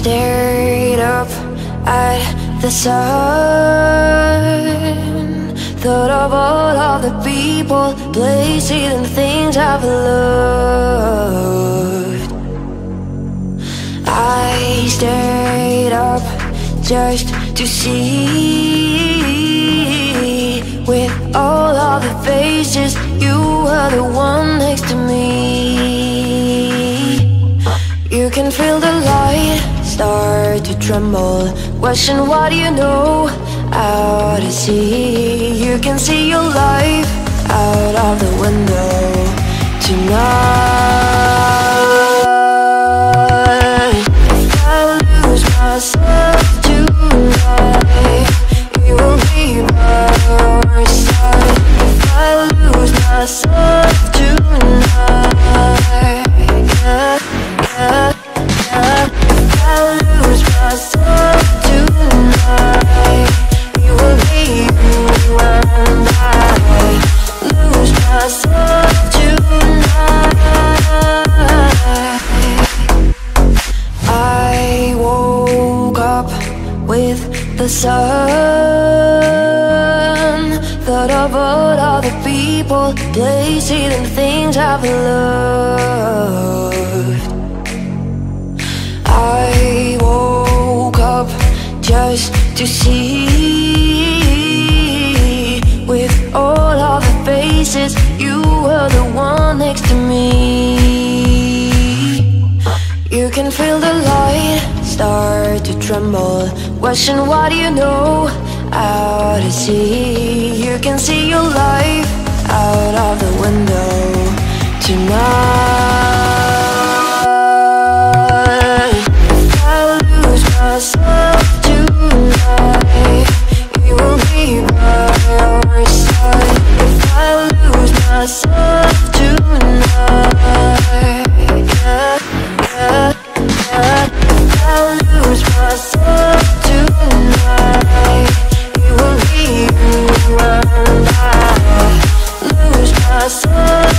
stared up at the sun. Thought of all of the people, places and things I've loved. I stared up just to see With all of the faces, you were the one next to me. You can feel the start to tremble. Question what you know? Out at sea. You can see your life out of the window Tonight. If I lose myself tonight You will be by your side. If I lose myself the sun Thought about all the people, places and things I've loved I woke up just to see start to tremble. Question what you know? Out at sea. You can see your life out of the window tonight. sun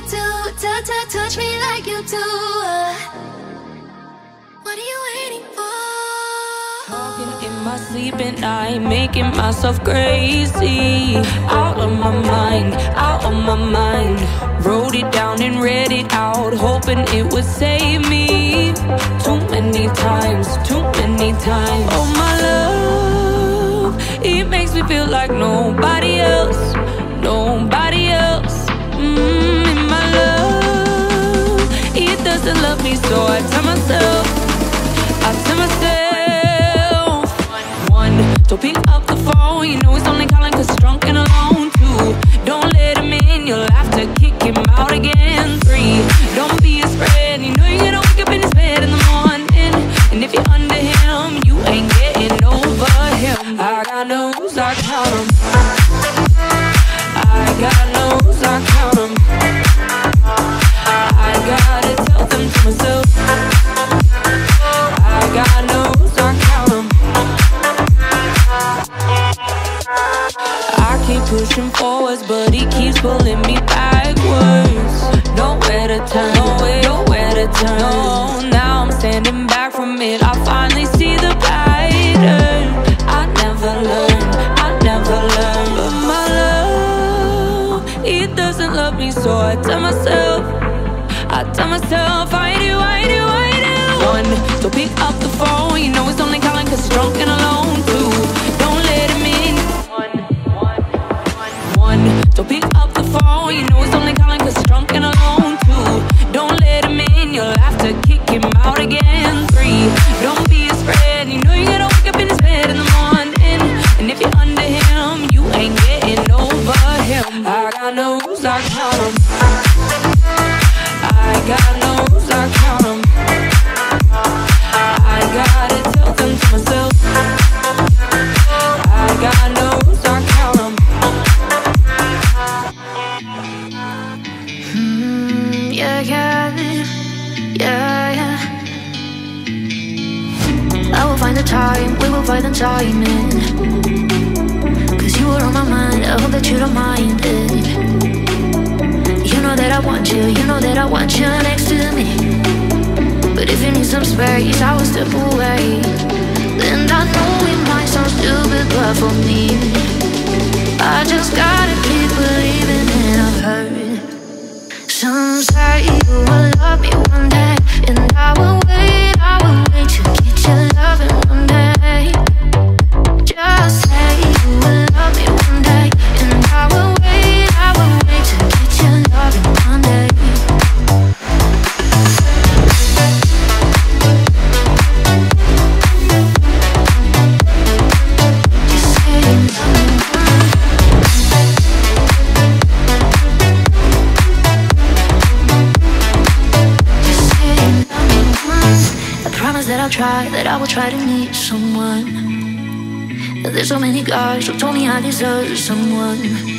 do, ta touch me like you do. What are you waiting for? Talking in my sleep and I making myself crazy. Out of my mind, out of my mind. Wrote it down and read it out, hoping it would save me. Too many times, too many times. Oh my love, it makes me feel like nobody else. Doesn't love me, so I tell myself, I tell myself. One, Don't pick up the phone, you know he's only calling cause drunk and alone. Two, don't let him in, you'll have to kick him out again. Three, don't be his friend, you know you're gonna wake up in his bed in the morning. And if you're under him, you ain't getting over him. I got news, I count him. I got pushing forwards, but he keeps pulling me backwards. Nowhere to turn, nowhere, nowhere to turn. No, now I'm standing back from it. I finally see the pattern. I never learned, I never learned, but my love, it doesn't love me, so I tell myself, I tell myself, I do, I do, I do. One, don't pick up the phone, you know it's only calling 'cause drunk and alone. Two, you know only 'cause drunk and alone. Two, don't let him in, you'll have to kick him out again. Three, don't be his friend, you know you're deserve someone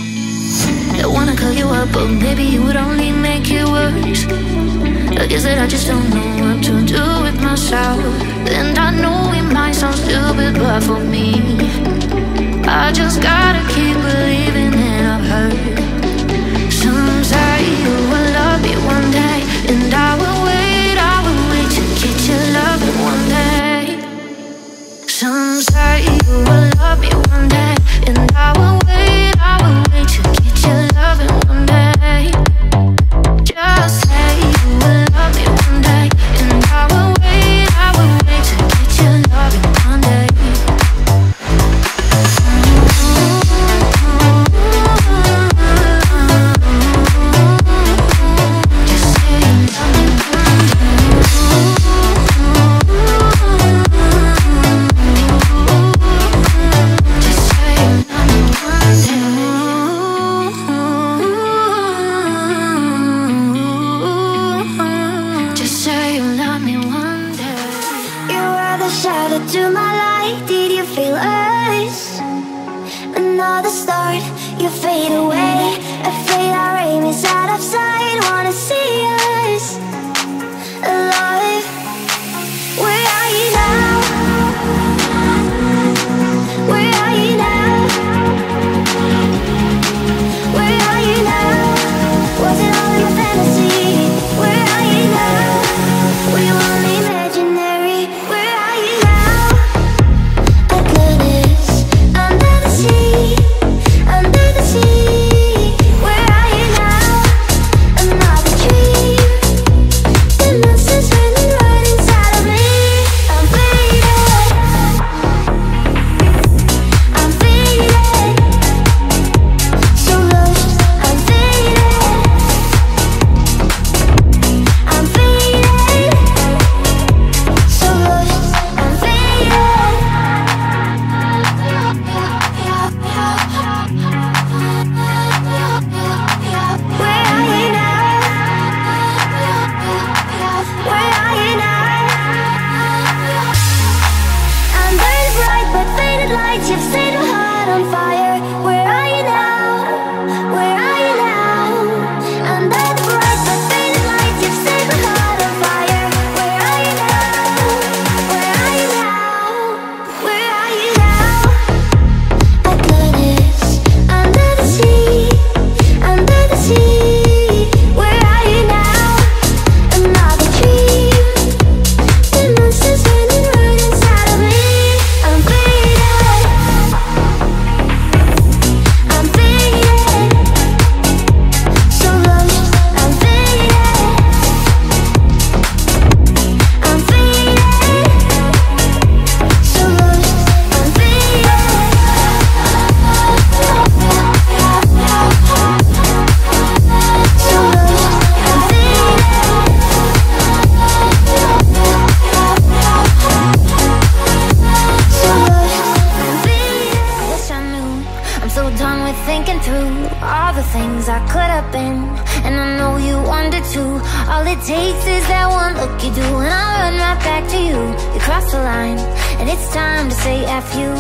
falling, and I know you wonder too. All it takes is that one look you do, and I'll run right back to you. You cross the line, and it's time to say F you.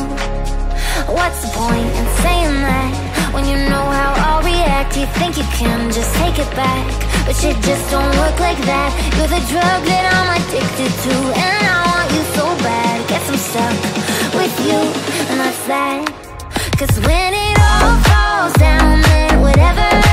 What's the point in saying that when you know how I'll react? You think you can just take it back, but shit just don't work like that. You're the drug that I'm addicted to, and I want you so bad. Guess I'm stuck with you, and that's that. Cause when it all falls down, whatever.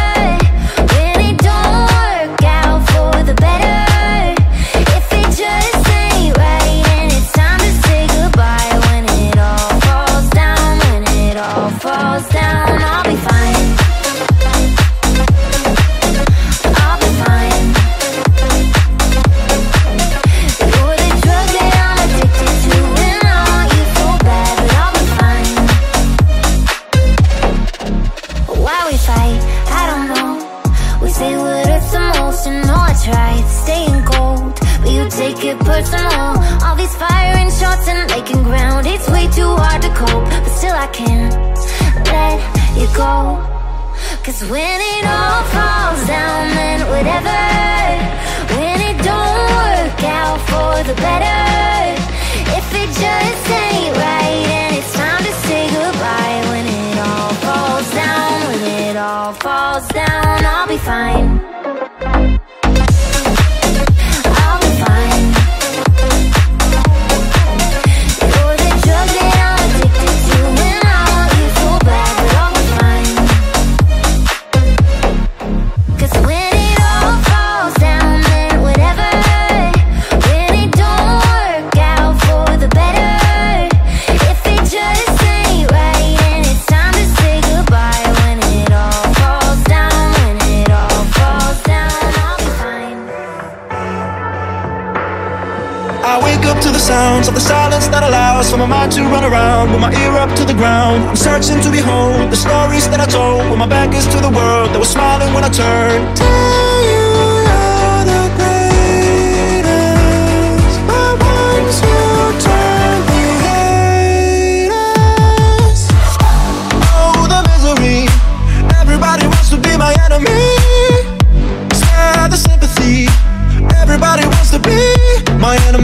Of the silence that allows for my mind to run around with my ear up to the ground. I'm searching to behold the stories that I told when my back is to the world that was smiling when I turned. Tell you you're the greatest, but once you turn the haters. Oh, the misery. Everybody wants to be my enemy. Spare the sympathy. Everybody wants to be my enemy.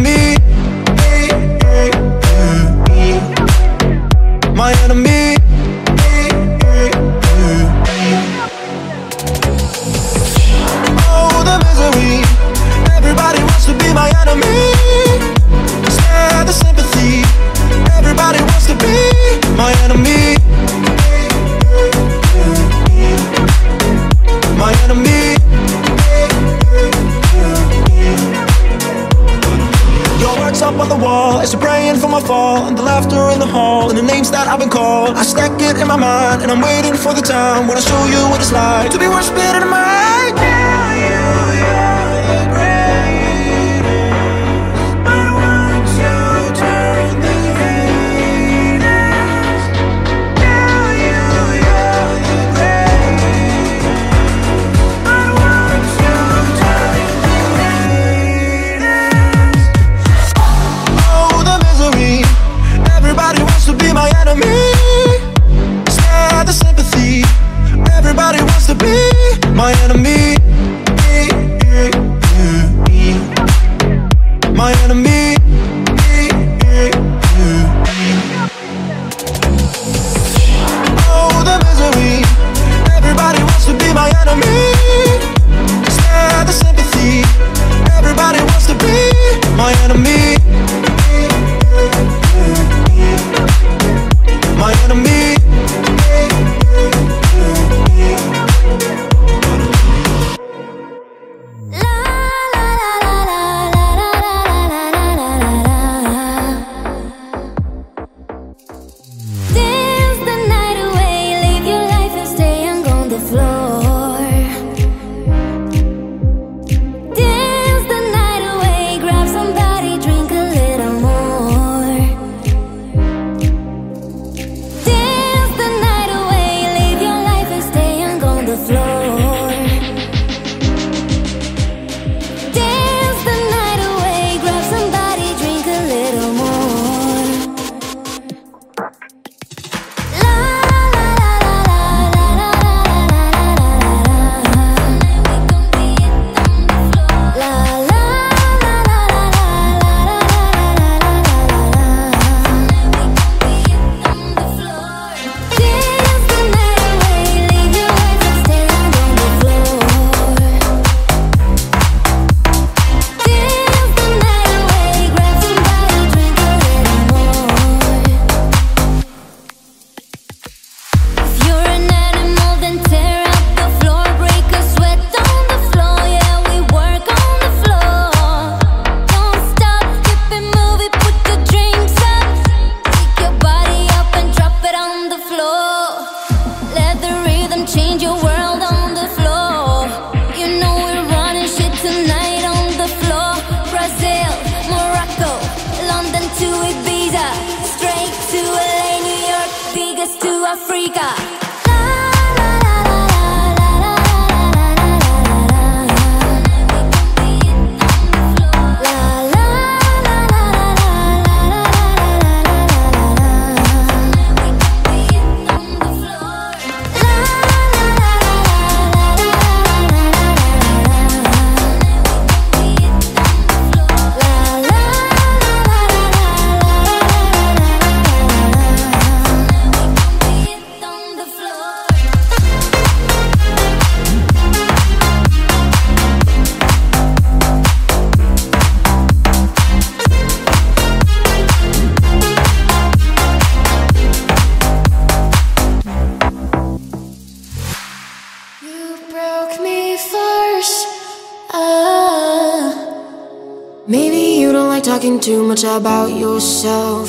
Much about yourself.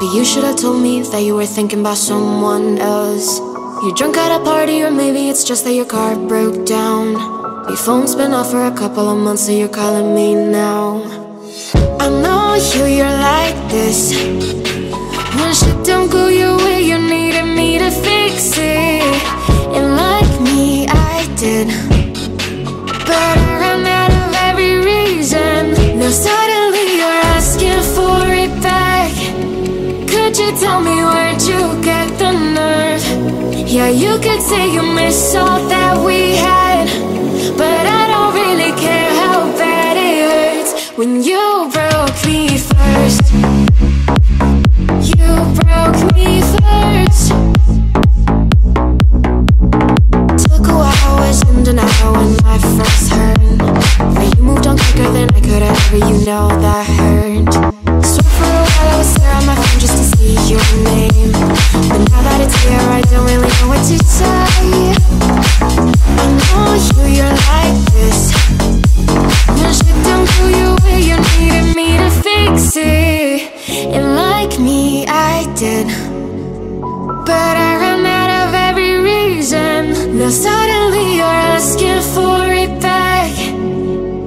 But you should have told me that you were thinking about someone else. You're drunk at a party, or maybe it's just that your car broke down. Your phone's been off for a couple of months, so you're calling me now. I know you, you're like this. When shit don't go your way, you needed me to fix it. Tell me where'd you get the nerve? Yeah, you could say you miss all that we had. But I don't really care how bad it hurts when you broke me first. You broke me first. Took a while, was in an when I first heard. But you moved on quicker than I could ever, you know that hurt. Here, I don't really know what to say. I know you, you're like this. When shit don't go your way, you needed me to fix it. And like me, I did. But I ran out of every reason. Now suddenly you're asking for it back.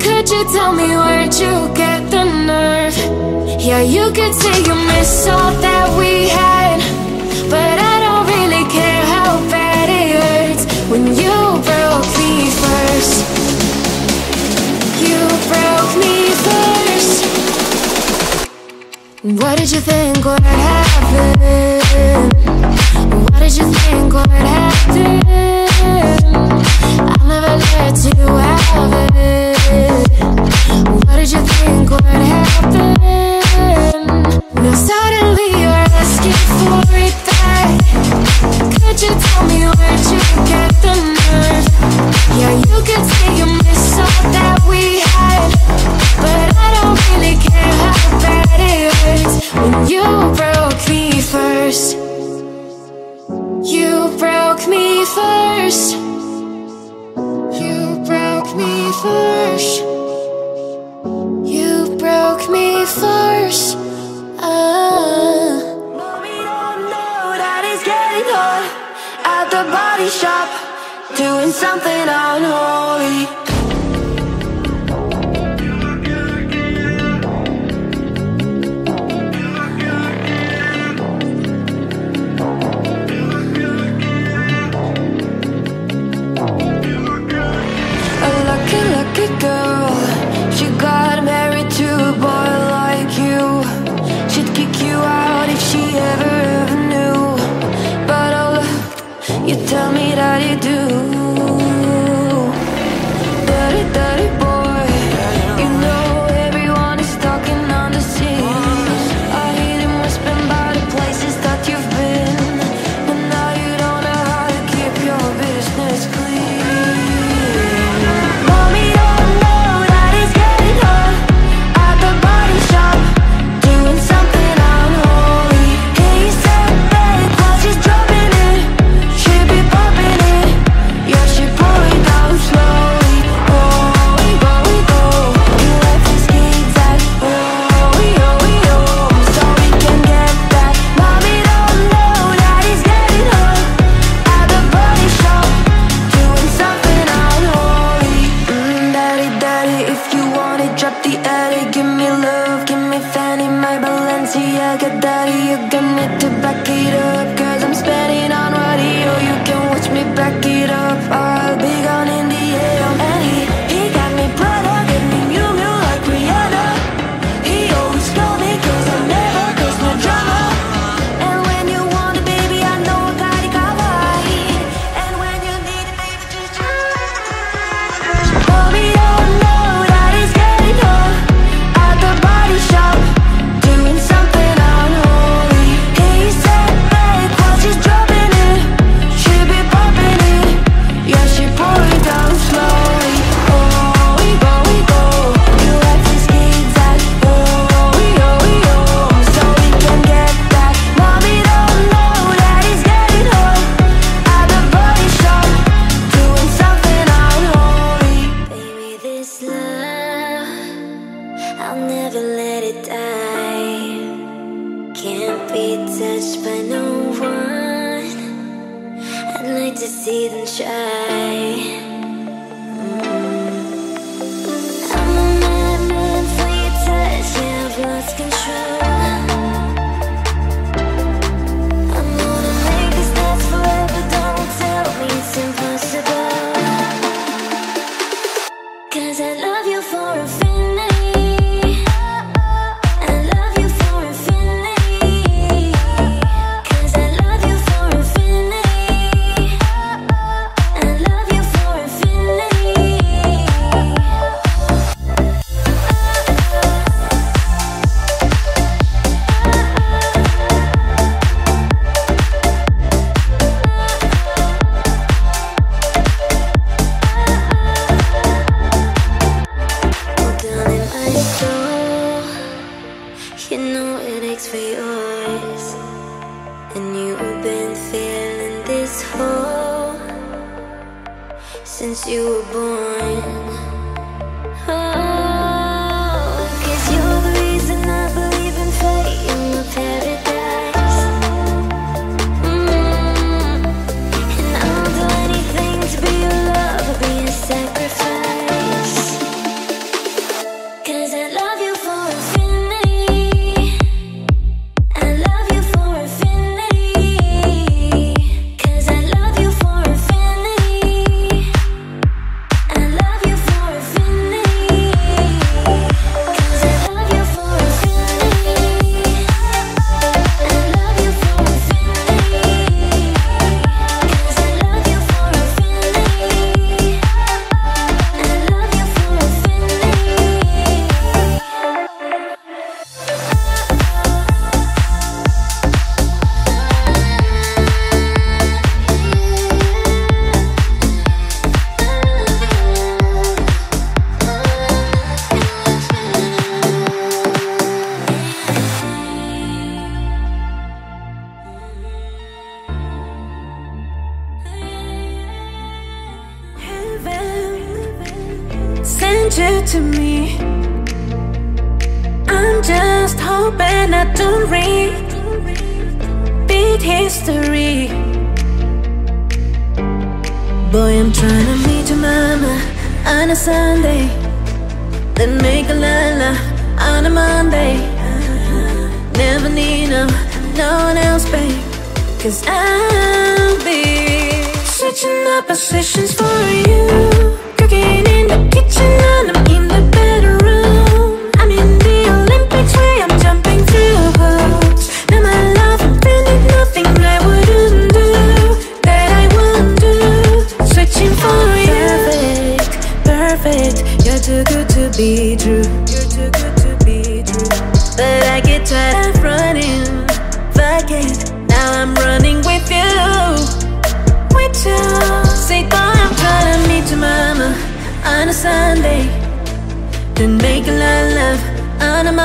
Could you tell me where'd you get the nerve? Yeah, you could say you miss all that we had. What did you think would happen? What did you think would happen? I'll never let you have it. What did you think would happen? Now suddenly you're asking for it back. Could you tell me where'd you get the nerve? Yeah, you could say you miss all that we had, you broke me first. not to read Beat history. Boy, I'm trying to meet your mama On a Sunday. Then make a lala on a Monday. Never need no, no one else, babe. Cause I'll be Switching up positions for you. Cooking in the kitchen on a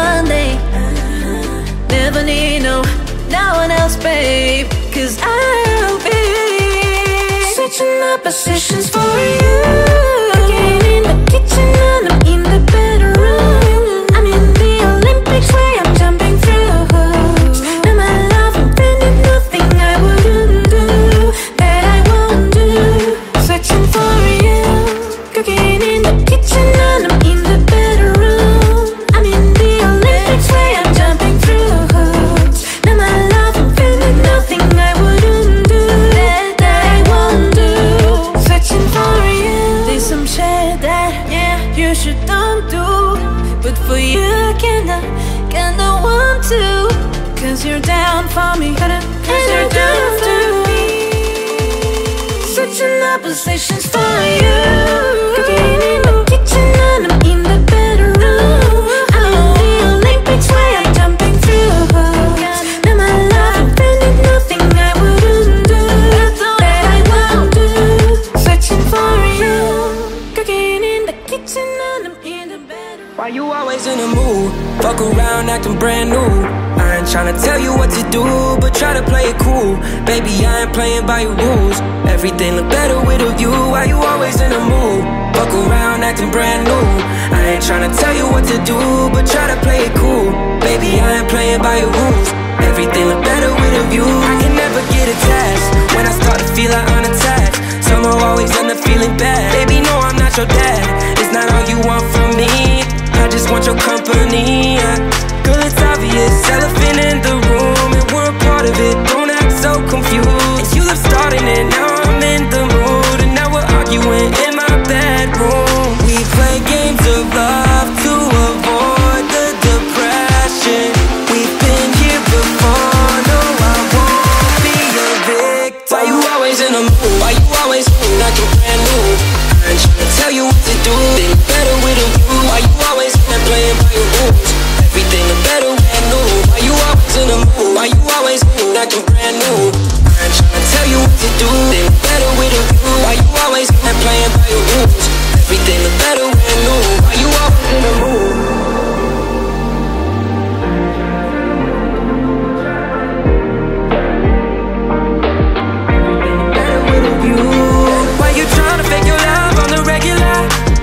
Monday. Never need no, no one else, babe Cause I'll be Switching up positions for you. around acting brand new. I ain't tryna tell you what to do, but try to play it cool. Baby, I ain't playing by your rules. Everything look better with a view, why you always in a mood? Fuck around acting brand new. I ain't tryna tell you what to do, but try to play it cool. Baby, I ain't playing by your rules. Everything look better with a view. I can never get attached When I start to feel I'm unattached Somehow always end up feeling bad. Baby, no, I'm not your dad. It's not all you want from me. Just want your company. Girl, it's obvious, elephant in the room, and we're a part of it. Don't act so confused. And you love starting it, now I'm in the mood, and now we're arguing rules? Everything the better brand new. Why you always in the mood? Why you tryna fake your love on the regular?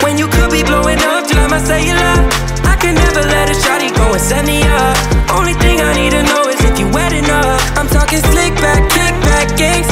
When you could be blowing up till I'm a cellular. I can never let a shawty go and set me up. Only thing I need to know is if you wet enough. I'm talking slick back, kick back, gang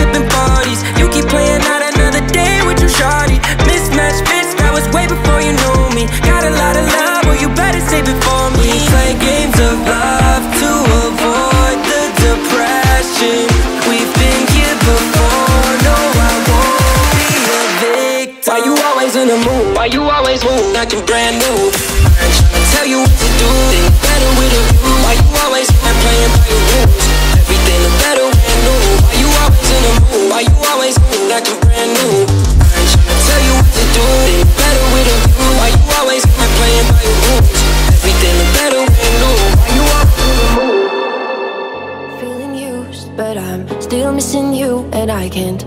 acting brand new? I ain't tryna tell you what to do. Think better with a view. Why you always here playing by your rules? Everything the better brand new. Why you always in the mood? Why you always acting brand new? I ain't tryna tell you what to do. Think better with a view. Why you always here playing by your rules? Everything the better brand new. Why you always in the mood? Feeling used, but I'm still missing you, and I can't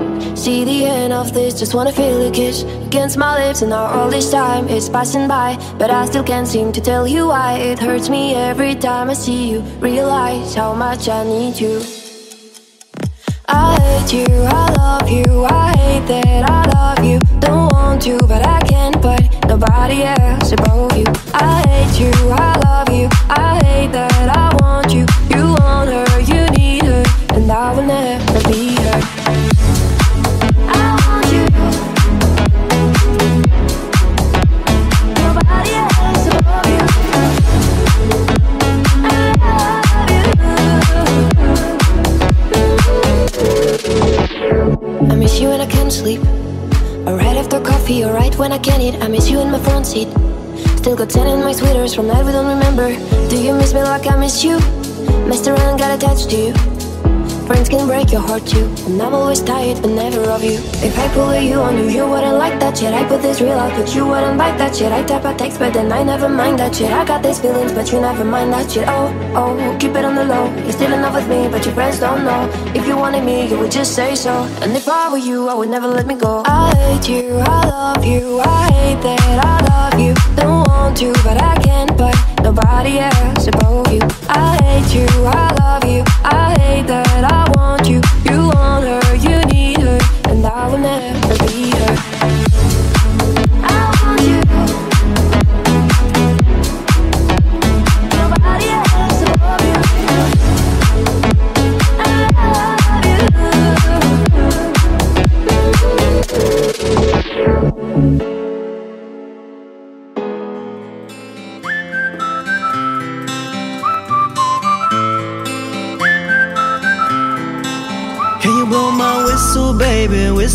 see the end of this. Just wanna feel a kiss against my lips, and now all this time is passing by, but I still can't seem to tell you why. It hurts me every time I see you. Realize how much I need you. I hate you, I love you, I hate that I love you. Don't want to, but I can't put nobody else above you. I hate you, I love you, I hate that I want you. You want her, you need her, and I will never be you when I can't sleep. Or right after coffee, or right when I can't eat. I miss you in my front seat. Still got ten in my sweaters from night we don't remember. Do you miss me like I miss you? Messed around, got attached to you. Friends can break your heart too. And I'm always tired, but never of you. If I pull you on you, you wouldn't like that shit. I put this real out, but you wouldn't like that shit. I type a text, but then I never mind that shit. I got these feelings, but you never mind that shit. Oh, oh, keep it on the low. You're still in love with me, but your friends don't know. If you wanted me, you would just say so. And if I were you, I would never let me go. I hate you, I love you, I hate that I love you. Don't want to, but I can't put nobody else above you. I hate you, I love you, I hate that I want you. You want her, you need her, and I will never be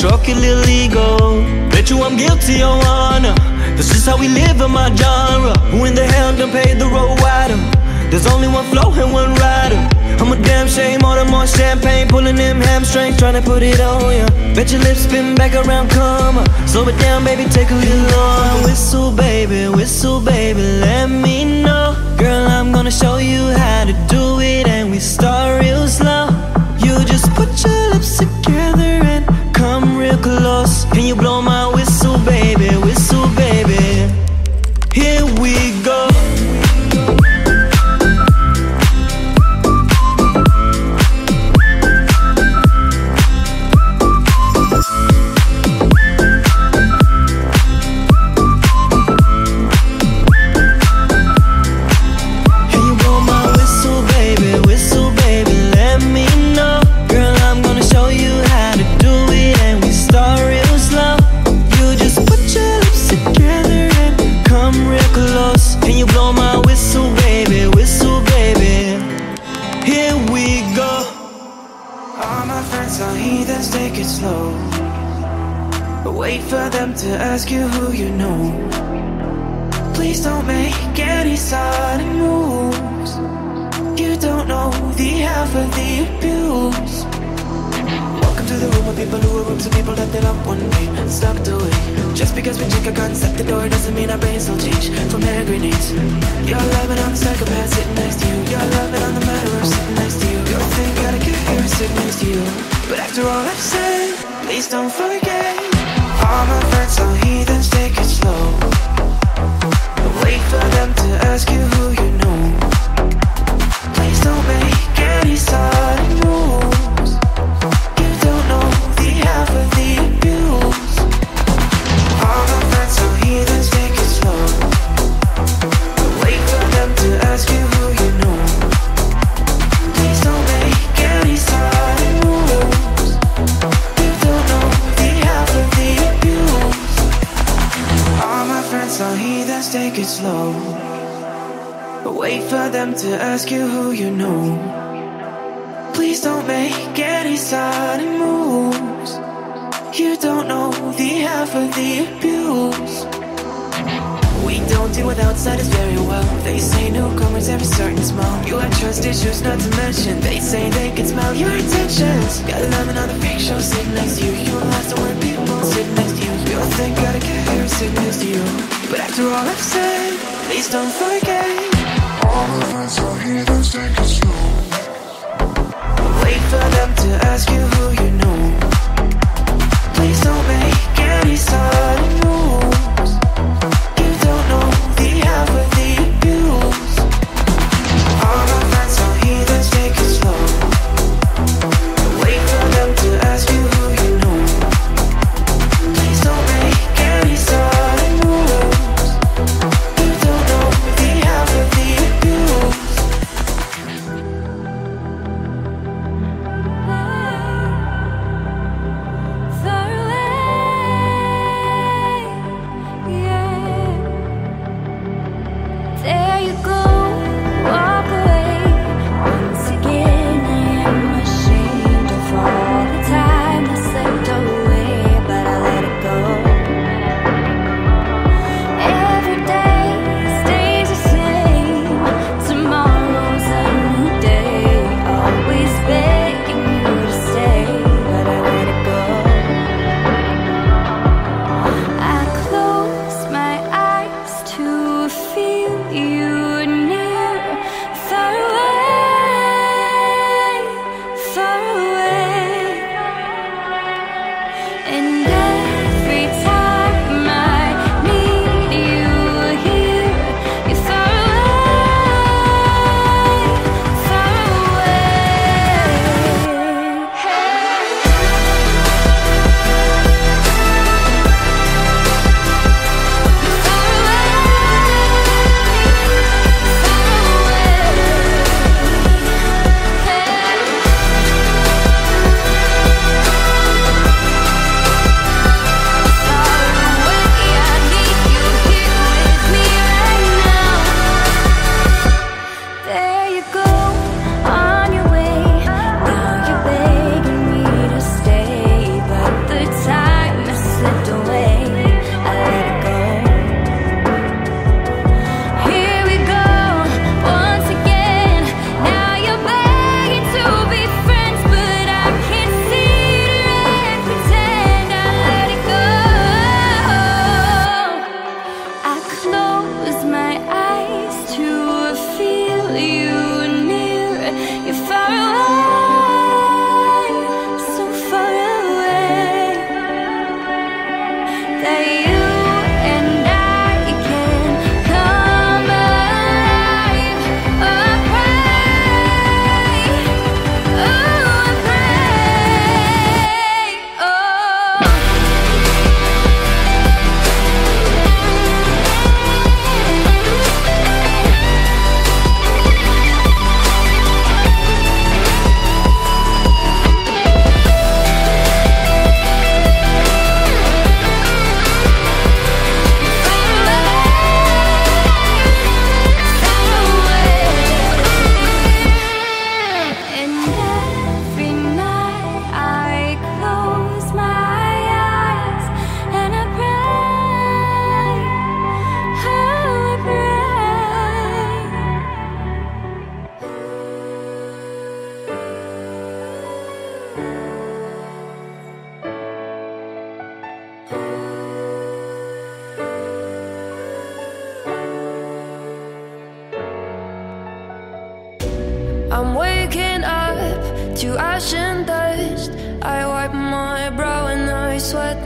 struck a little ego. Bet you I'm guilty, your honor. This is how we live in my genre. Who in the hell done paved the road wider? There's only one flow and one rider. I'm a damn shame, order more champagne Pulling them hamstrings, trying to put it on ya. Bet your lips spin back around, come Slow it down, baby, take a little longer. Whistle, baby, whistle, baby, let me know. Girl, I'm gonna show you how to do it And we start real slow. You just put your lips together waking up to ash and dust. I wipe my brow and I sweat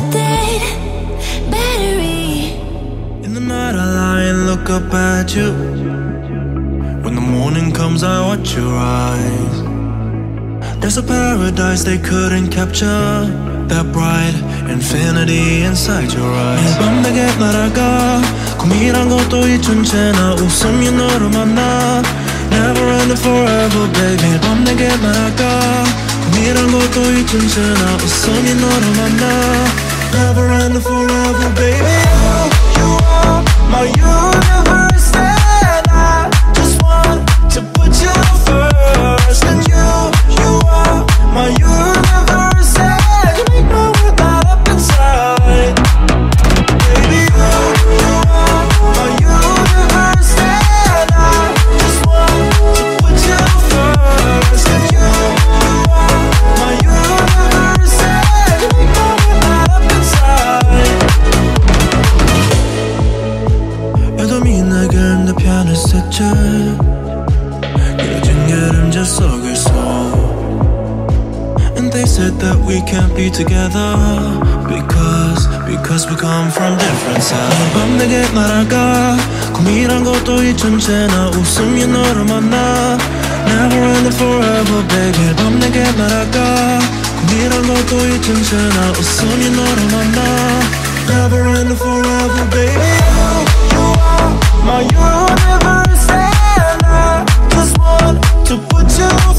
dead battery. In the night I lie and look up at you When the morning comes I watch your eyes There's a paradise they couldn't capture That bright infinity inside your eyes 매일 밤 내게 날아가 고민한 것도 잊은 채나 웃으며 너를 만나 Never ending forever baby 매일 밤 내게 날아가 고민한 것도 잊은 채나 웃으며 너를 만나 Never ending forever baby. You, you are my universe and I just want to put you first. And you, you are my universe 날아가 고민한 것도 잊은 채나 웃으며 너를 만나 Never ending forever baby 밤 내게 날아가 고민한 것도 잊은 채나 웃으며 너를 만나 Never ending forever baby you, you are my universe and I just want to put you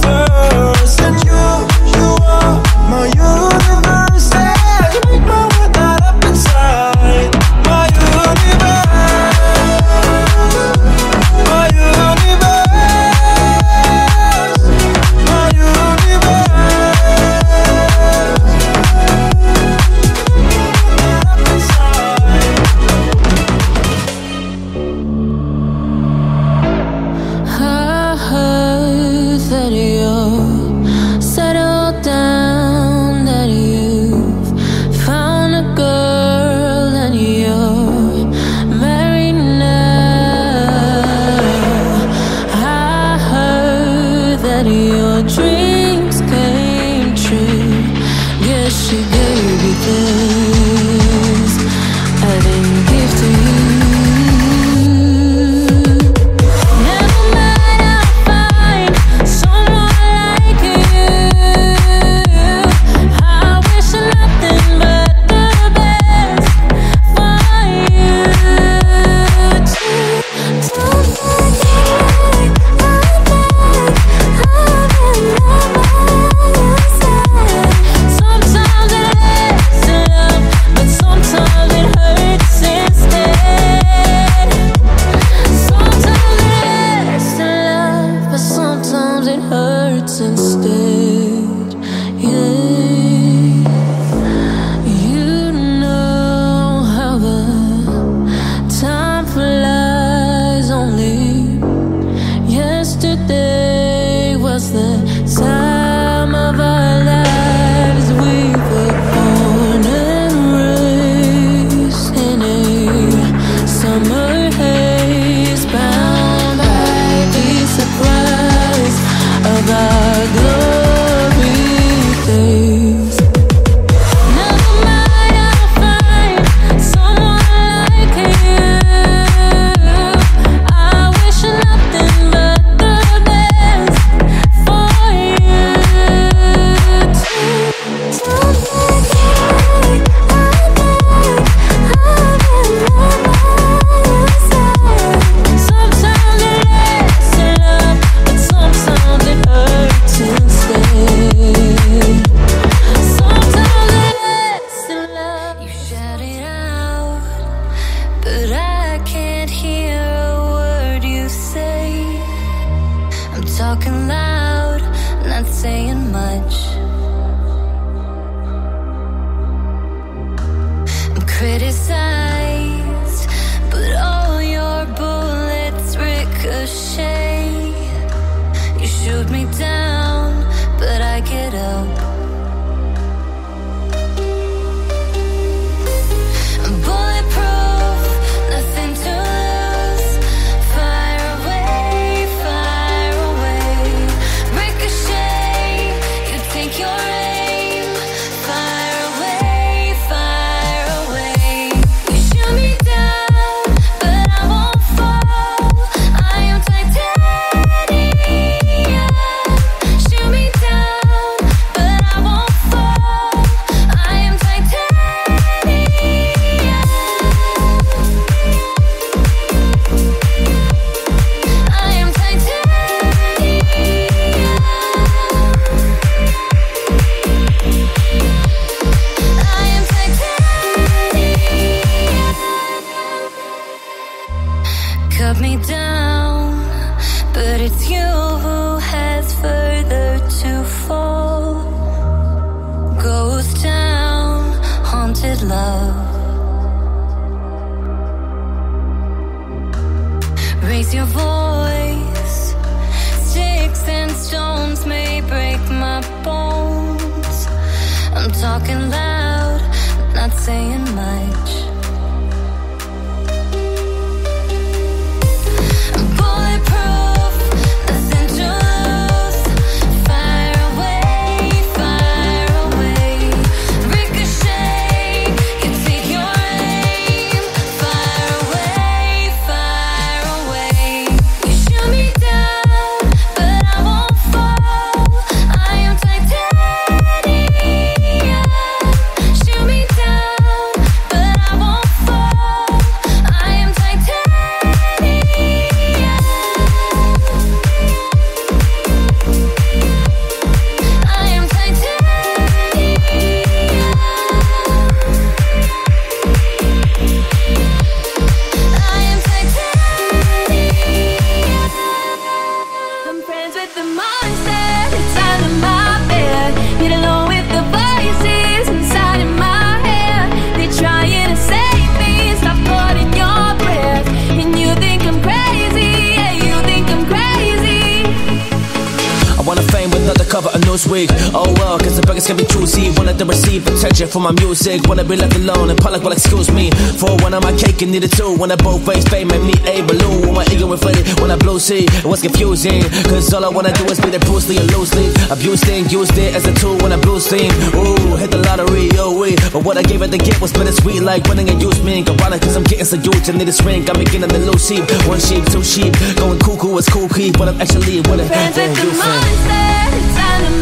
feels. Oh well, cause the beggars can be choosy. Wanted to receive attention for my music. Wanna be left alone, and public will excuse me. For when I'm a cake and need it too. When I both face fame and me a balloon. When my ego inflated, when I blow see, it was confusing. Cause all I wanna do is be the Bruce Lee and loosely. Abused thing, used it as a tool when I blew steam. Ooh, hit the lottery, oh we. But what I gave it the gift was bittersweet, like winning a used mink. Ironic, cause I'm getting so huge, I need a shrink. I'm beginning to lose sheep. One sheep, two sheep. Going cuckoo is Kool Keith, but I'm actually what it. Friends with the monster,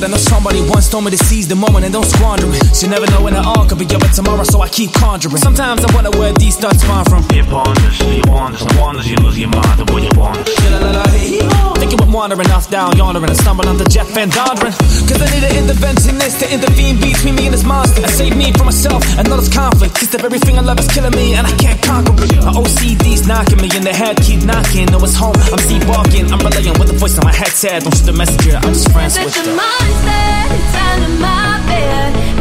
but I know somebody once told me to seize the moment and don't squander it. You never know when it all could be over tomorrow, so I keep conjuring. Sometimes I wonder where these thoughts come from. It ponders, it wanders, it you lose your mind the way you want. Oh. Thinking I'm wandering off down yonder and I stumble jet Jeff VanVonderen. Cause I need an interventionist to intervene between me and this monster and save me from myself and all this conflict. Cause everything I love is killing me and I can't conquer it. My OCD's knocking me in the head, keep knocking. No, it's home, I'm sleepwalking. I'm relaying with the voice on my head said. Don't shoot the messenger, I'm just friends with the instead, down in my bed.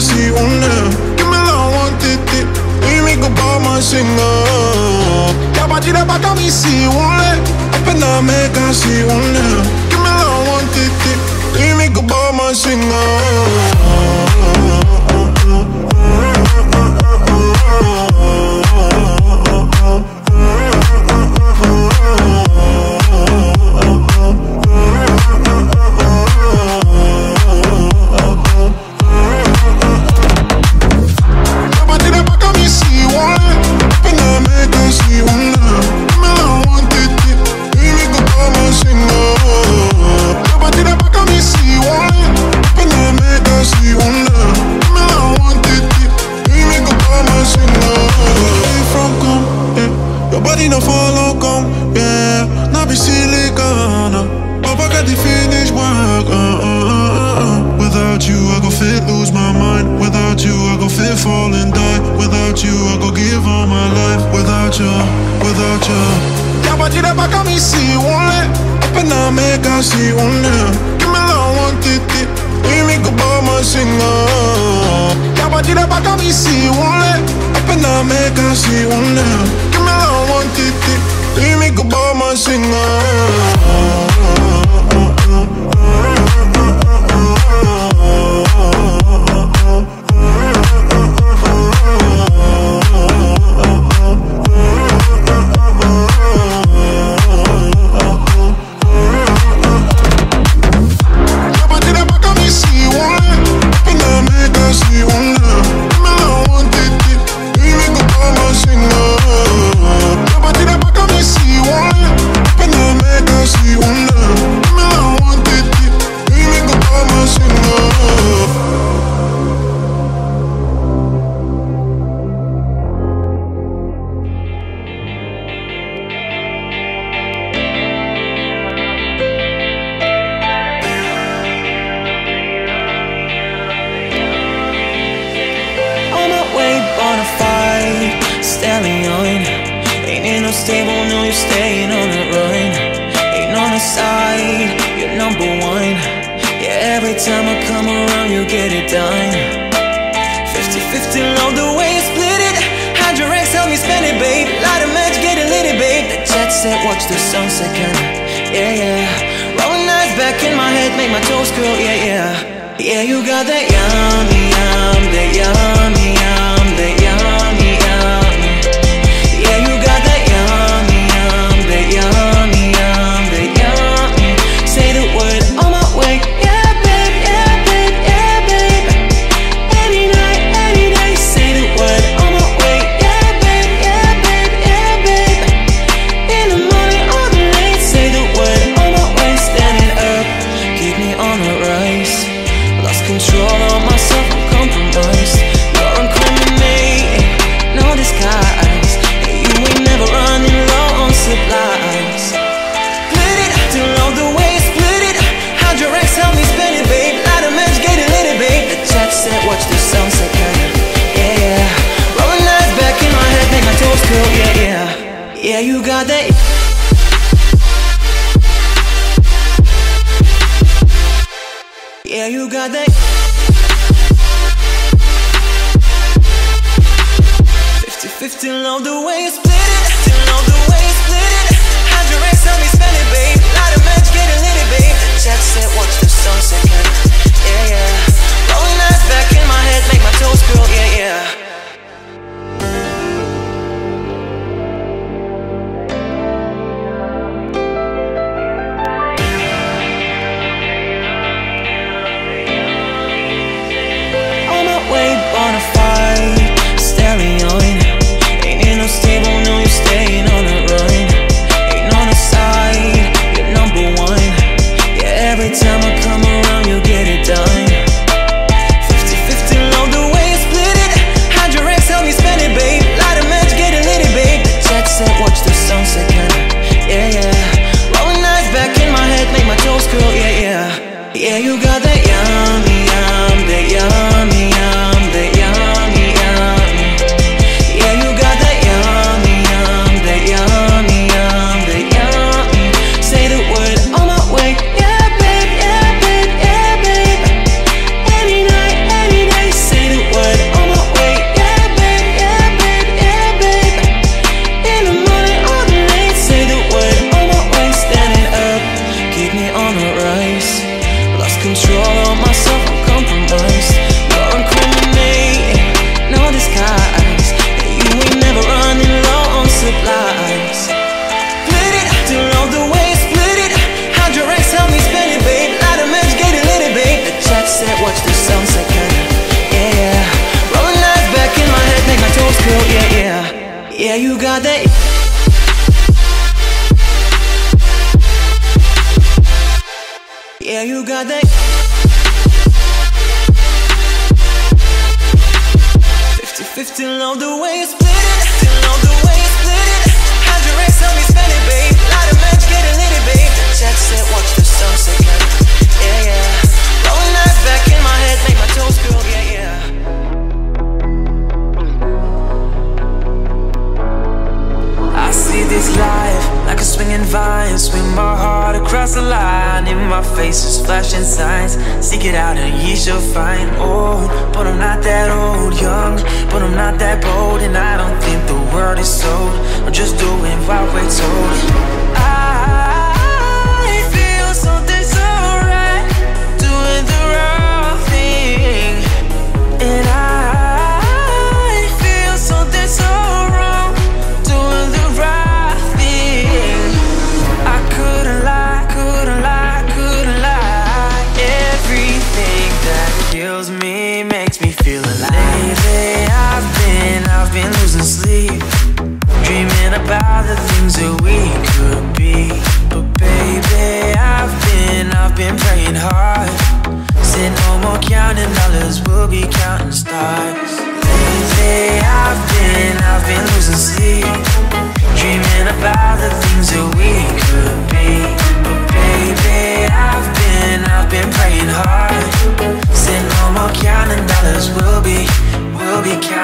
si une Qui me l'envoie tété Il me coupe pas single Y'a pas dit de pas comme ici une Open up me casi une Give me l'envoie tété Il me coupe pas single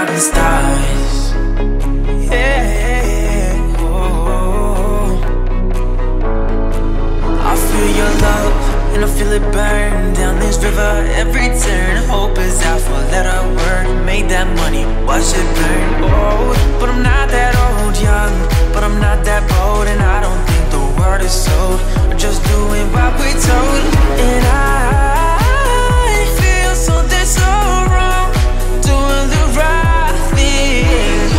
the stars. Yeah, oh. I feel your love and I feel it burn down this river. Every turn, hope is out for that I word. Made that money, watch it burn. Oh, but I'm not that old, young, but I'm not that bold, and I don't think the world is sold. I'm just doing what we're told, and I. the right thing.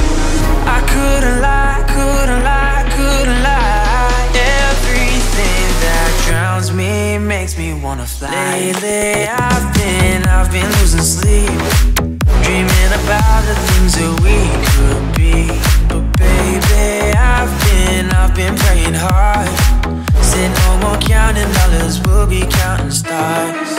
I couldn't lie, couldn't lie, couldn't lie. Everything that drowns me makes me wanna fly. Lately I've been, I've been losing sleep. Dreaming about the things that we could be. But baby, I've been, I've been praying hard. Said no more counting dollars, we'll be counting stars.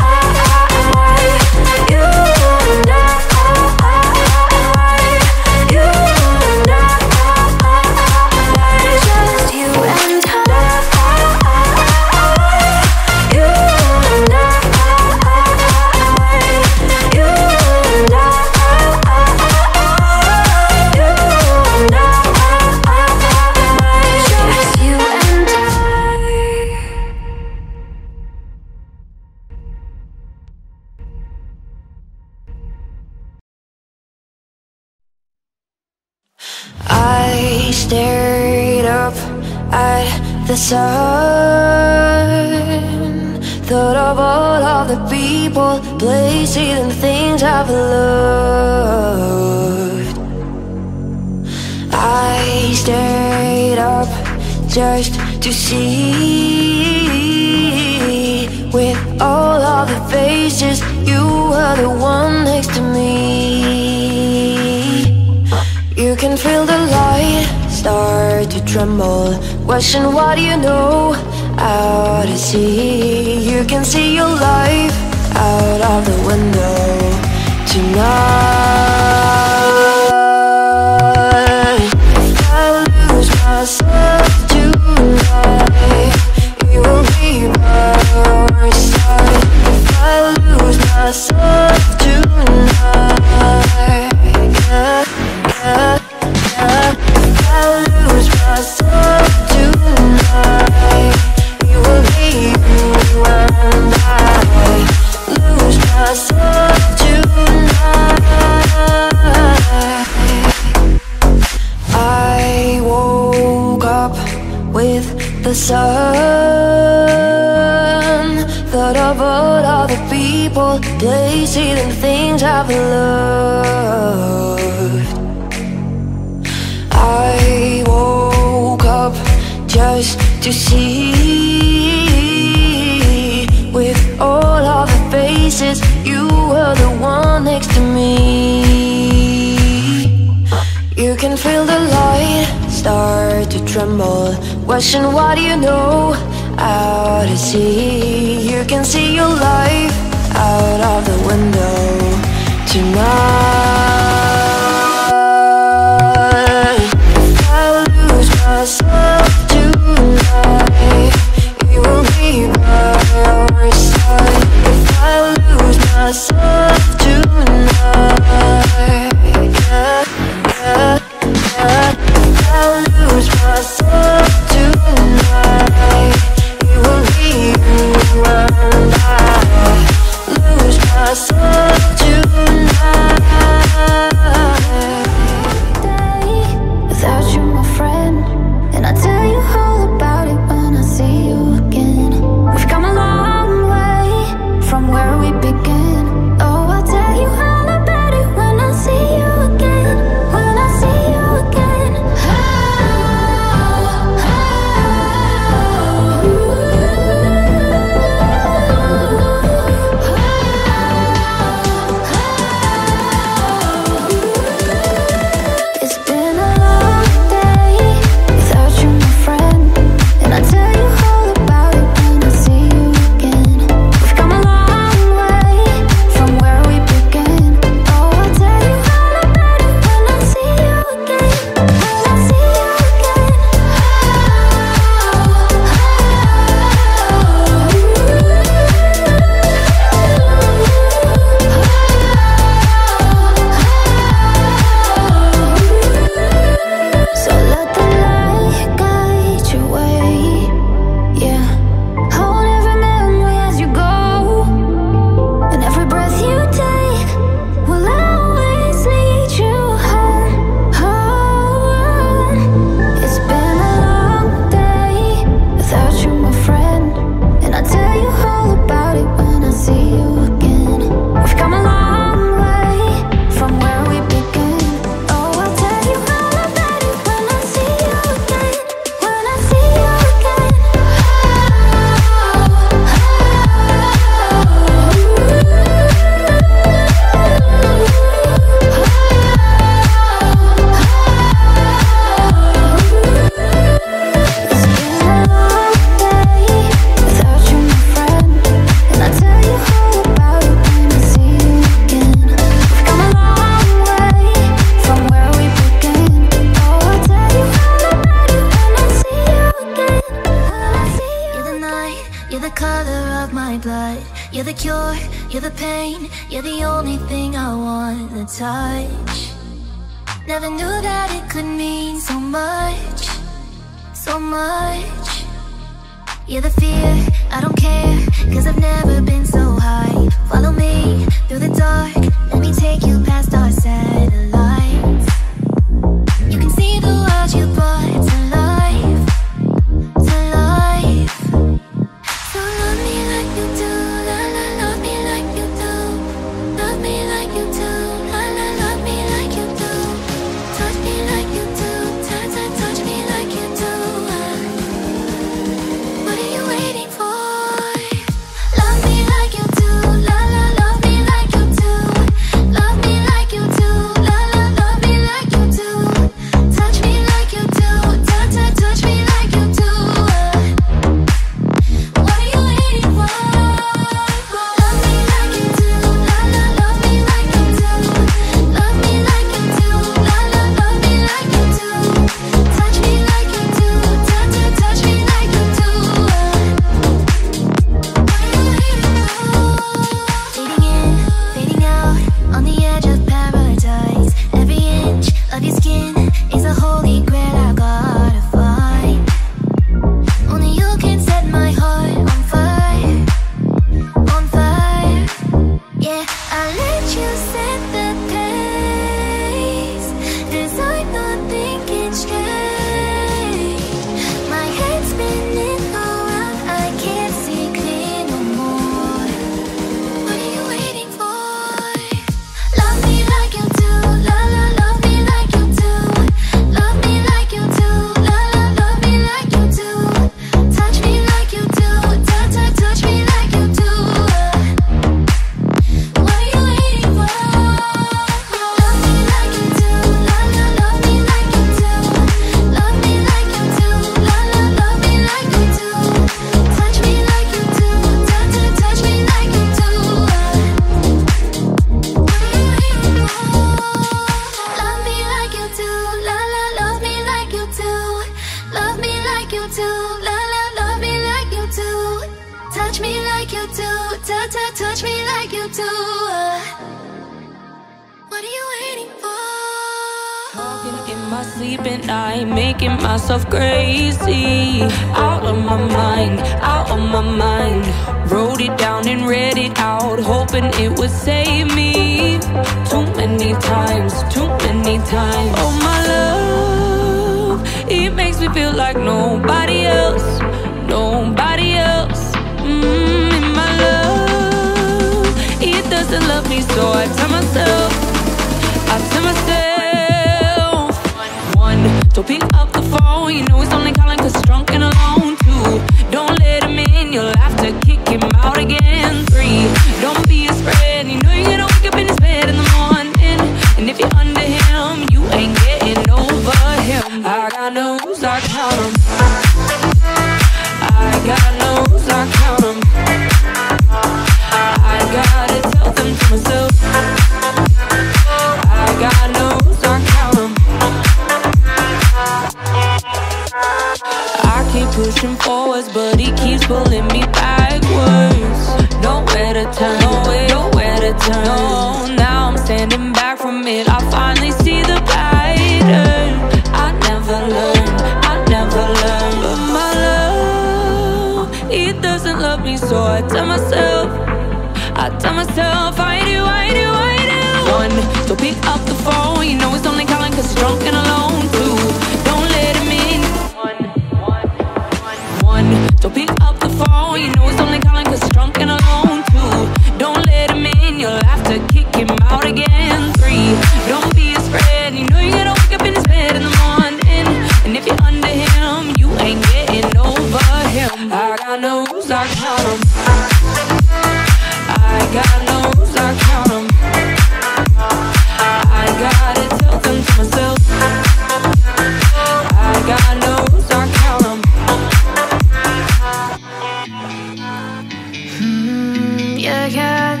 yeah,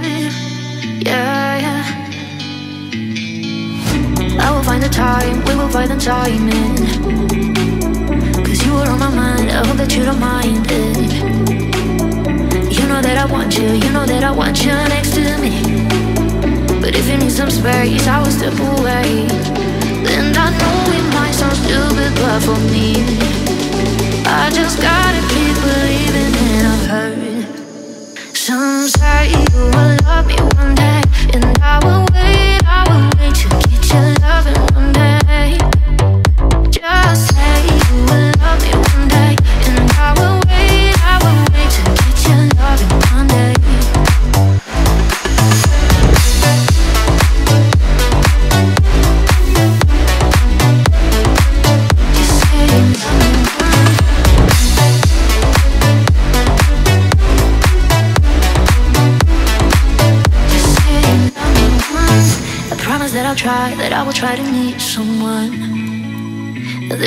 yeah, yeah. I will find the time, we will find the timing. Cause you are on my mind, I hope that you don't mind it. You know that I want you, you know that I want you next to me. But if you need some space, I will step away. And I know it might sound stupid, but for me, I just gotta keep believing. You will love me one day, and I will.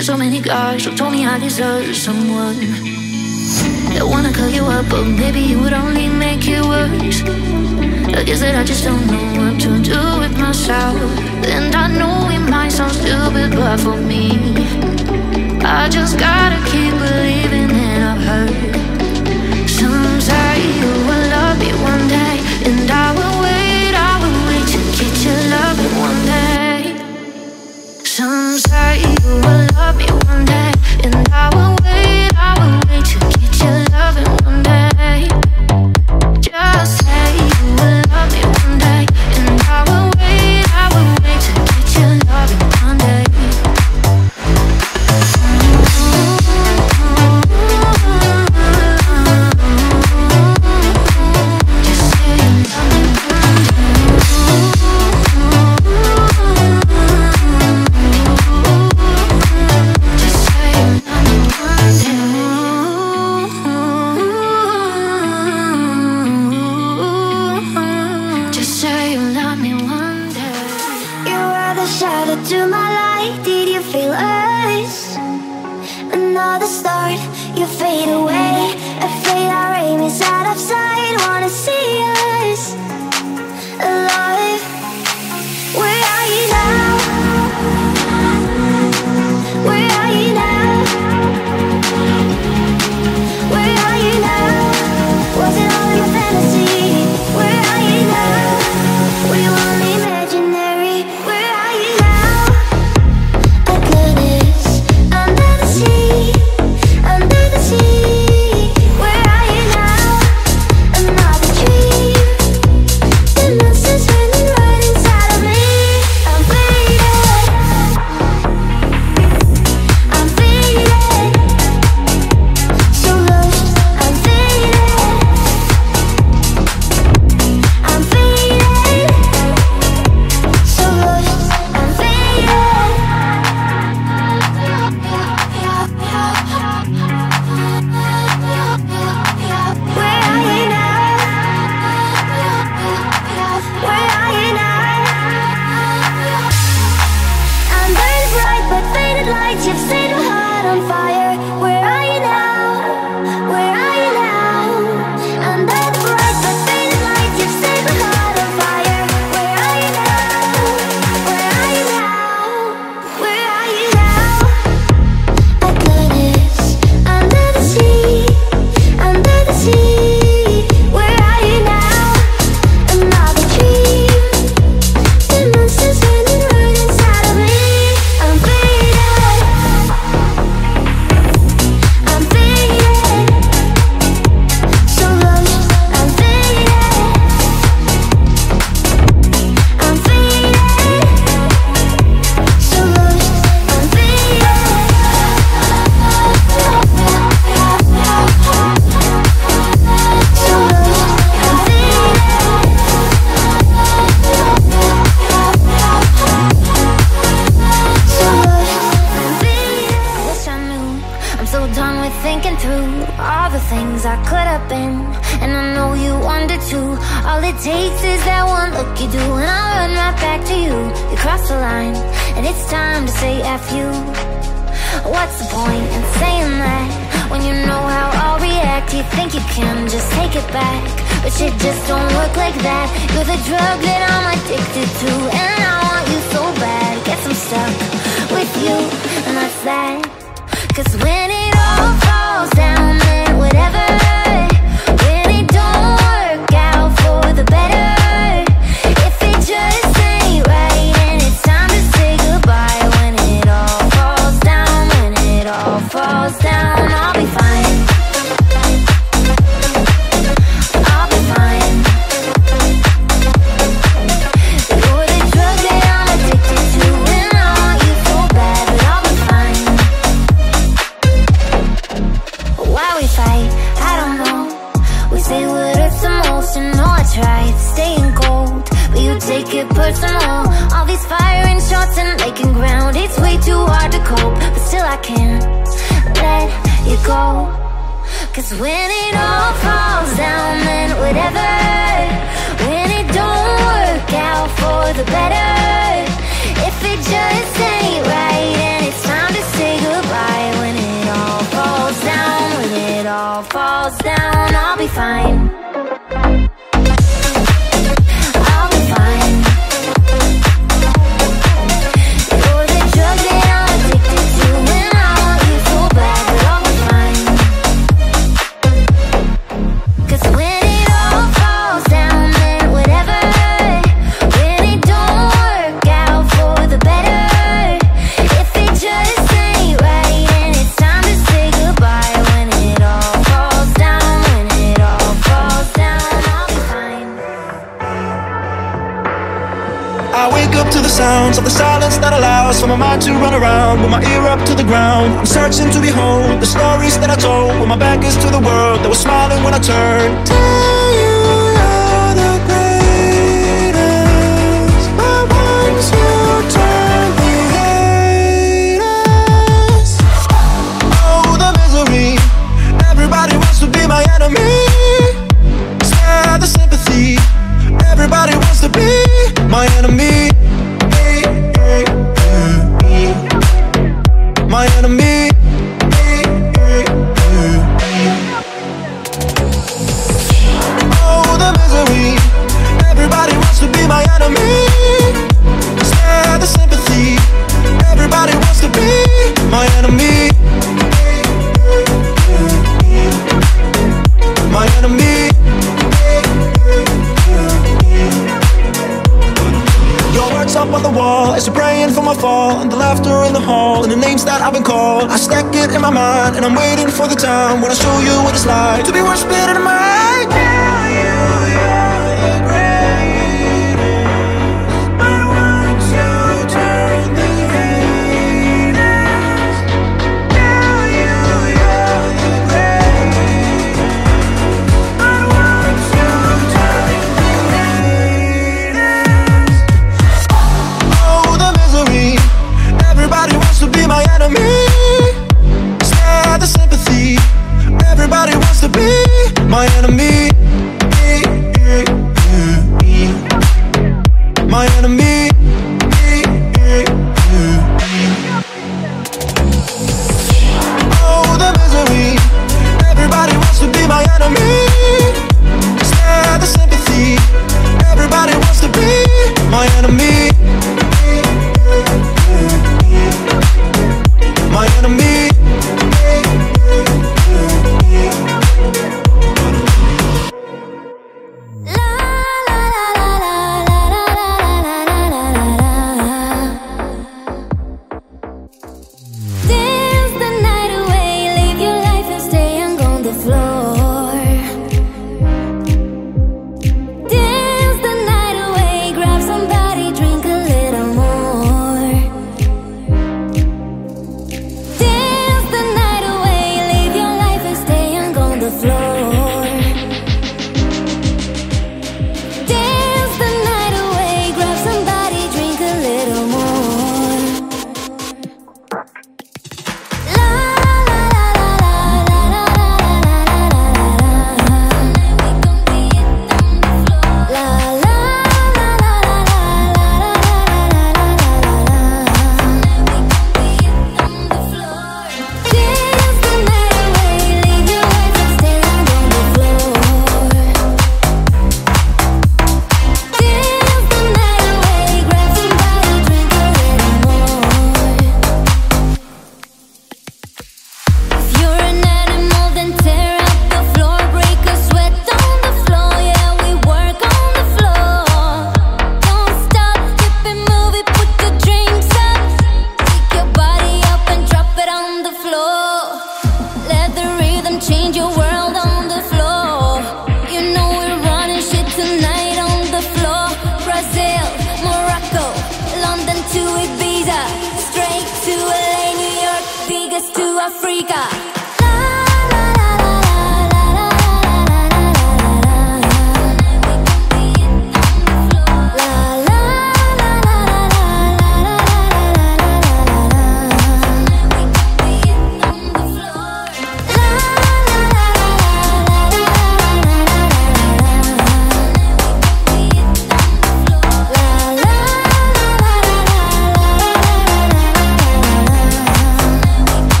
There's so many guys who told me I deserve someone. That wanna call you up, but maybe it would only make it worse. I guess that I just don't know what to do with myself. And I know it might sound stupid, but for me I just gotta keep believing that I've heard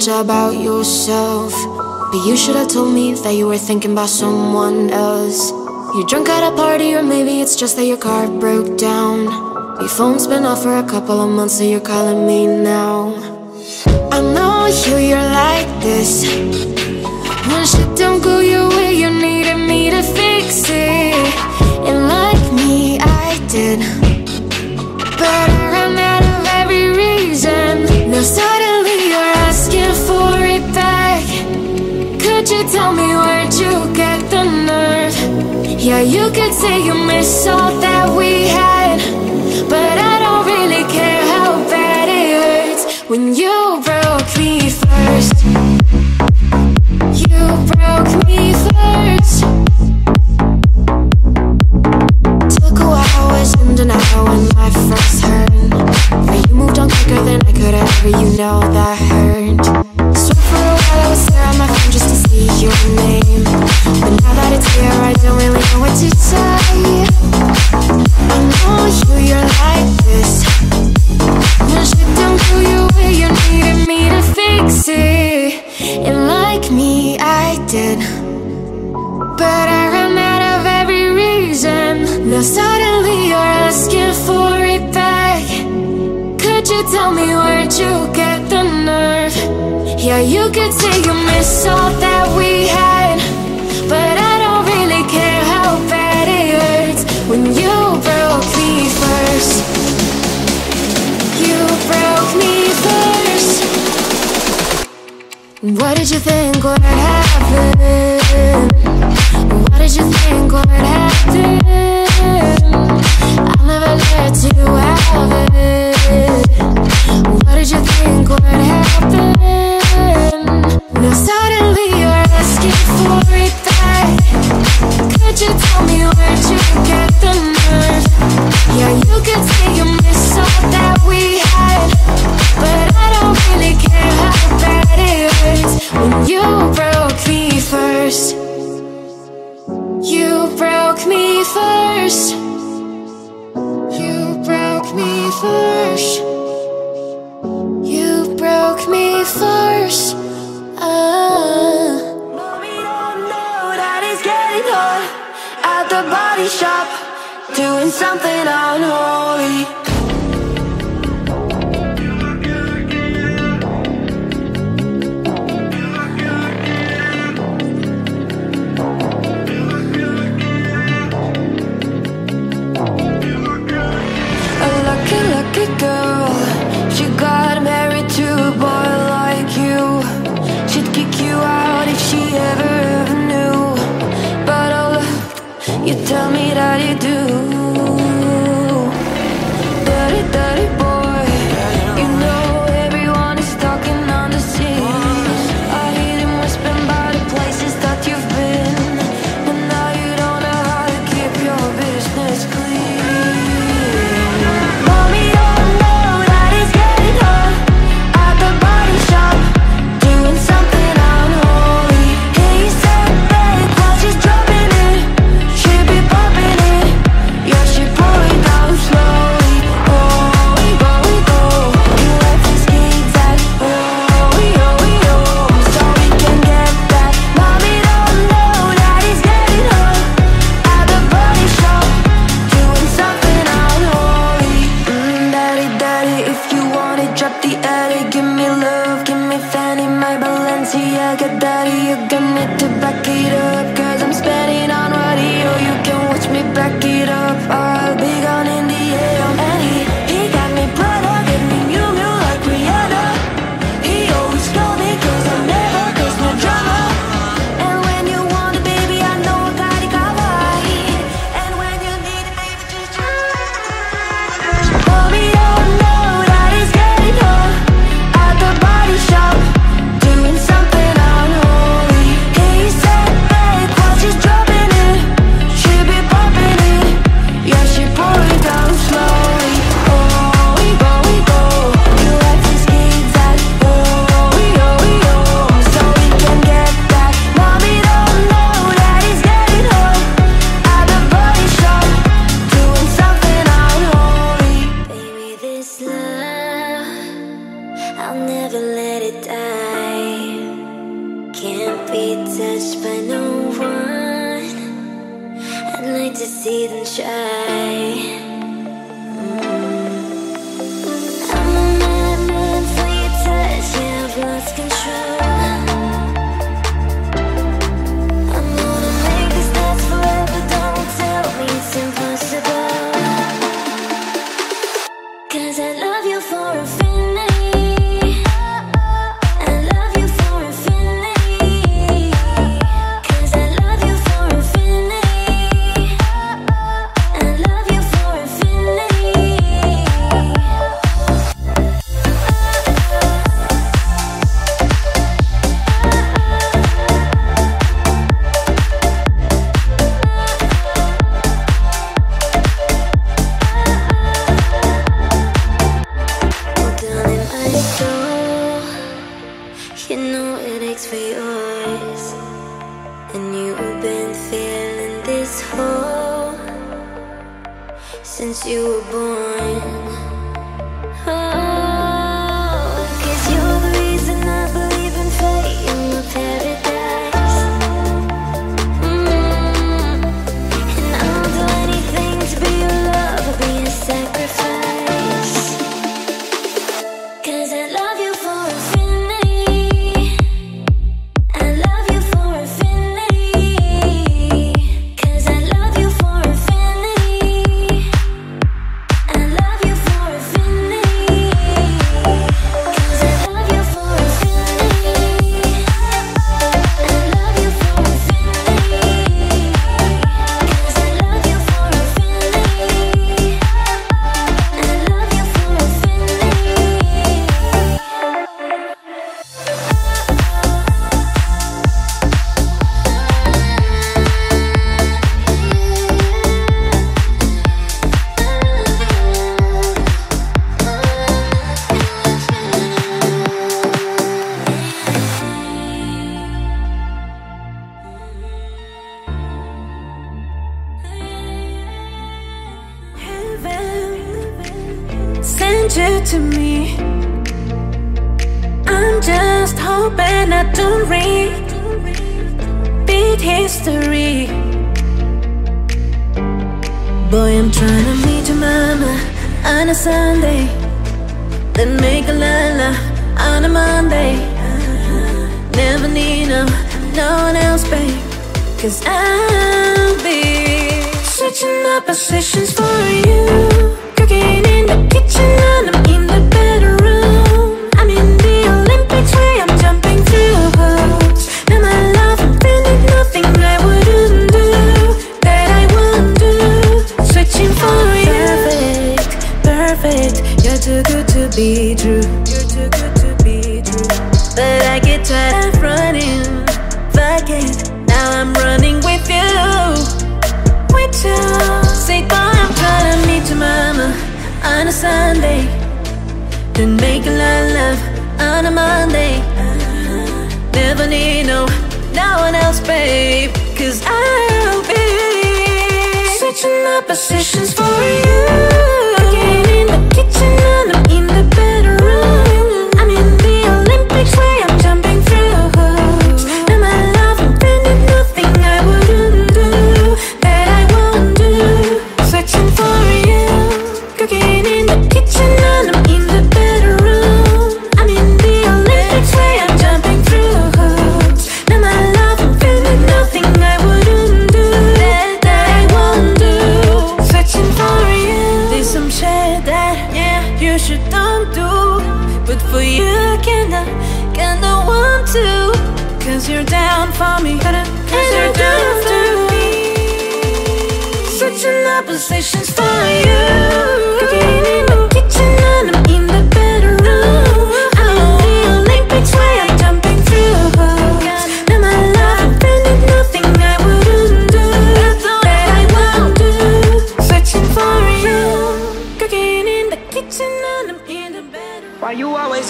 much about yourself. But you should have told me that you were thinking about someone else. You're drunk at a party, or maybe it's just that your car broke down. Your phone's been off for a couple of months, so you're calling me now. I know you, you're like this. When shit don't go your way, you need. could say you miss all that we had It's getting hot at the body shop Doing something unholy. A lucky, lucky girl. She got married to a boy like you. She'd kick you out if she ever da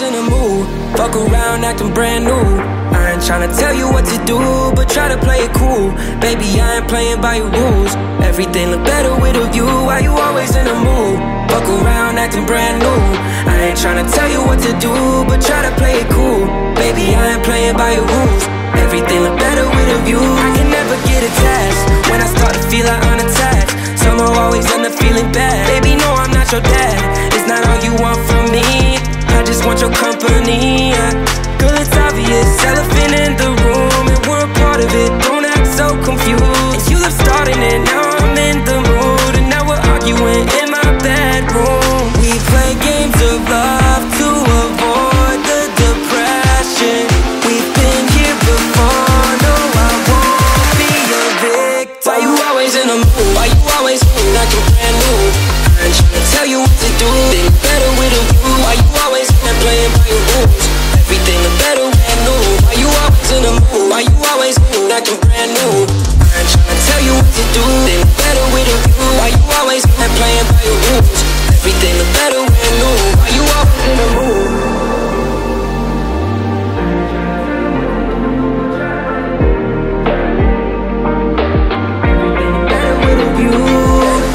in the mood. Fuck around acting brand new. I ain't tryna tell you what to do, but try to play it cool. Baby, I ain't playing by your rules. Everything look better with a view. Why you always in the mood? Fuck around acting brand new. I ain't tryna tell you what to do, but try to play it cool. Baby, I ain't playing by your rules. Everything look better with a view. I can never get attached when I start to feel I'm unattached. Somehow always end up feeling bad. Baby, no, I'm not your dad. It's not all you want from me. Just want your company. Yeah. Girl, it's obvious, elephant in the room, and we're a part of it. Don't act so confused. You love starting it, now I'm in the mood, and now we're arguing Everything look better when new. Why you always in the mood?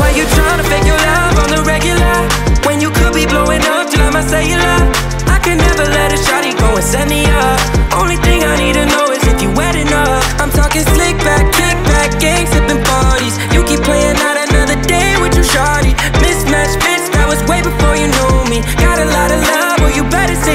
Why you tryna fake your love on the regular? When you could be blowing up till I'm a cellular. I can never let a shawty go and set me up. Only thing I need to know is if you wet enough. I'm talking slick back,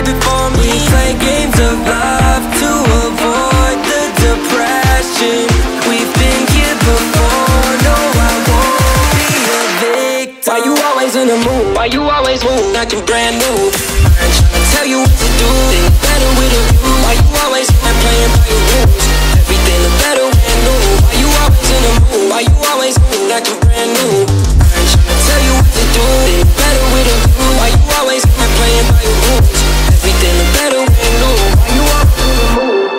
for me. We play games of love to avoid the depression. We've been here before, no, I won't be a victim. Why you always in the mood? Why you always move like you're brand new? I tell you what to do. Think better with a view. Why you always playing by your rules? Everything look better when new. Why you always in the mood? Why you always move like you're brand new? I tell you what to do. Think better with a view. Why you always playing by your rules? Look better when you mood?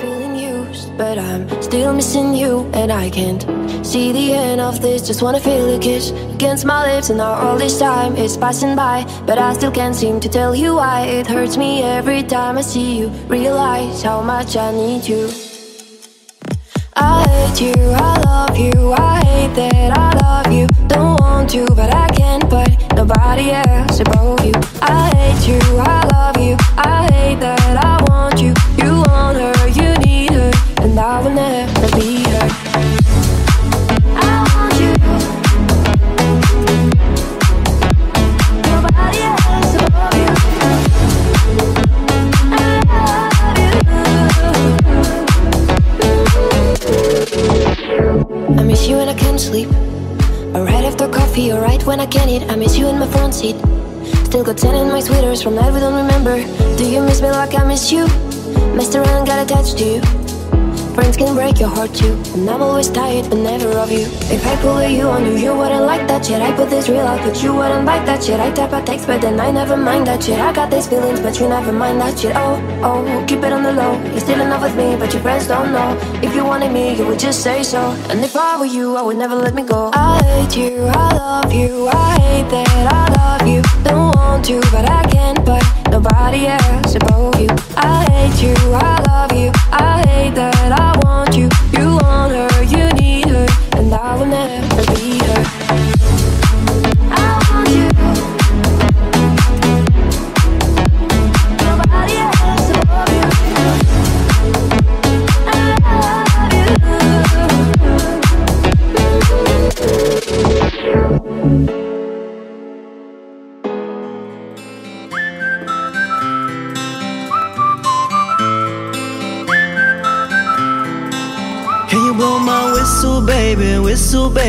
feeling used, but I'm still missing you, and I can't see the end of this. Just wanna feel a kiss against my lips, and now all this time is passing by, but I still can't seem to tell you why. It hurts me every time I see you. Realize how much I need you. I hate you, I love you, I hate that I love you. Don't want to, but I can't, but nobody else above you. I hate you, I love you, I hate that I want you. You want her, you need her, and I will never be her. I want you. Nobody else above you. I miss you and I can't sleep. Or right after coffee, or right when I can eat. I miss you in my front seat. Still got ten in my sweaters from night we don't remember. Do you miss me like I miss you? Messed around, got attached to you. Friends can break your heart too. And I'm always tired, but never of you. If I pull you on you, you wouldn't like that shit. I put this real out, but you wouldn't like that shit. I type a text, but then I never mind that shit. I got these feelings, but you never mind that shit. Oh, oh, keep it on the low. You're still in love with me, but your friends don't know. If you wanted me, you would just say so. And if I were you, I would never let me go. I hate you, I love you, I hate that I love you. Don't want to, but I can't, but nobody else above you. I hate you, I love you, I hate that I want you. You want her, you need her, and I will never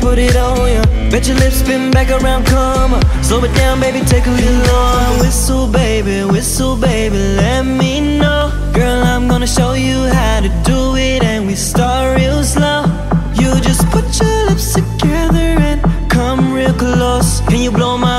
put it on ya. Bet your lips spin back around, come on. Slow it down, baby, take a little long Whistle, baby, whistle, baby, let me know. Girl, I'm gonna show you how to do it And we start real slow. You just put your lips together and come real close. Can you blow my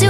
do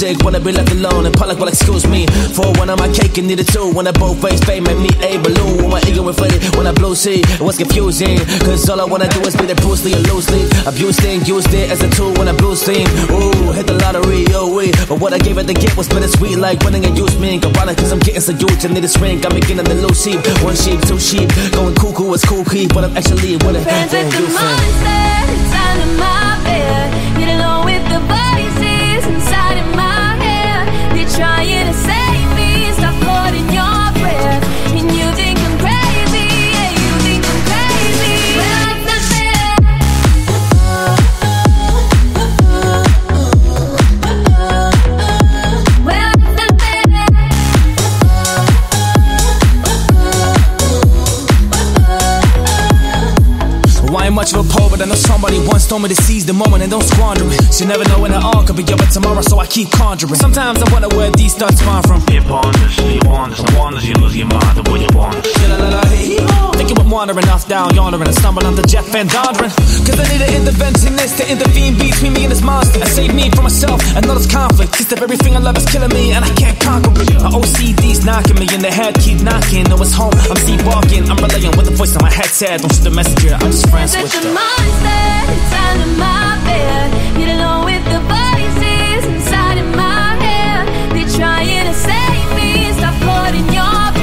my. Wanna be left alone and public will excuse me. For one of my cake and needed two. When I both face fame and me a balloon. When my ego inflated, when I blue see, it was confusing. Cause all I wanna do is be the Bruce Lee and loosely. Abused it, used it as a tool when I blue steam. Ooh, hit the lottery, oh we. But what I gave it to get was bittersweet. Like winning a used me. Ironic cause I'm getting so huge. I need this ring. I'm beginning to lose sheep. One sheep, two sheep. Going cuckoo, it's Kool Keith. But I'm actually winning. Friends with the you fan. monster that's under my bed. Get along with the voices inside trying to save me. Stop holding your breath. Somebody once told me to seize the moment and don't squander it. You never know when it all could be over tomorrow, so I keep conjuring. Sometimes I wonder where these thoughts come from. It ponders, you wonders, no wonders you lose your mind the way you wander. Oh. Thinking I'm wandering off down yonder and I stumble onto Jeff VanVonderen. Cause I need an interventionist to intervene between me and this monster and save me from myself and all this conflict. Cause if everything I love is killing me and I can't conquer it. My OCD's knocking me in the head, keep knocking. No, it's home, I'm sleepwalking. I'm relaying what the voice in my head said. Don't shoot the messenger, I'm just friends with Such a them. monster inside of my head. They're trying to save me. Stop holding your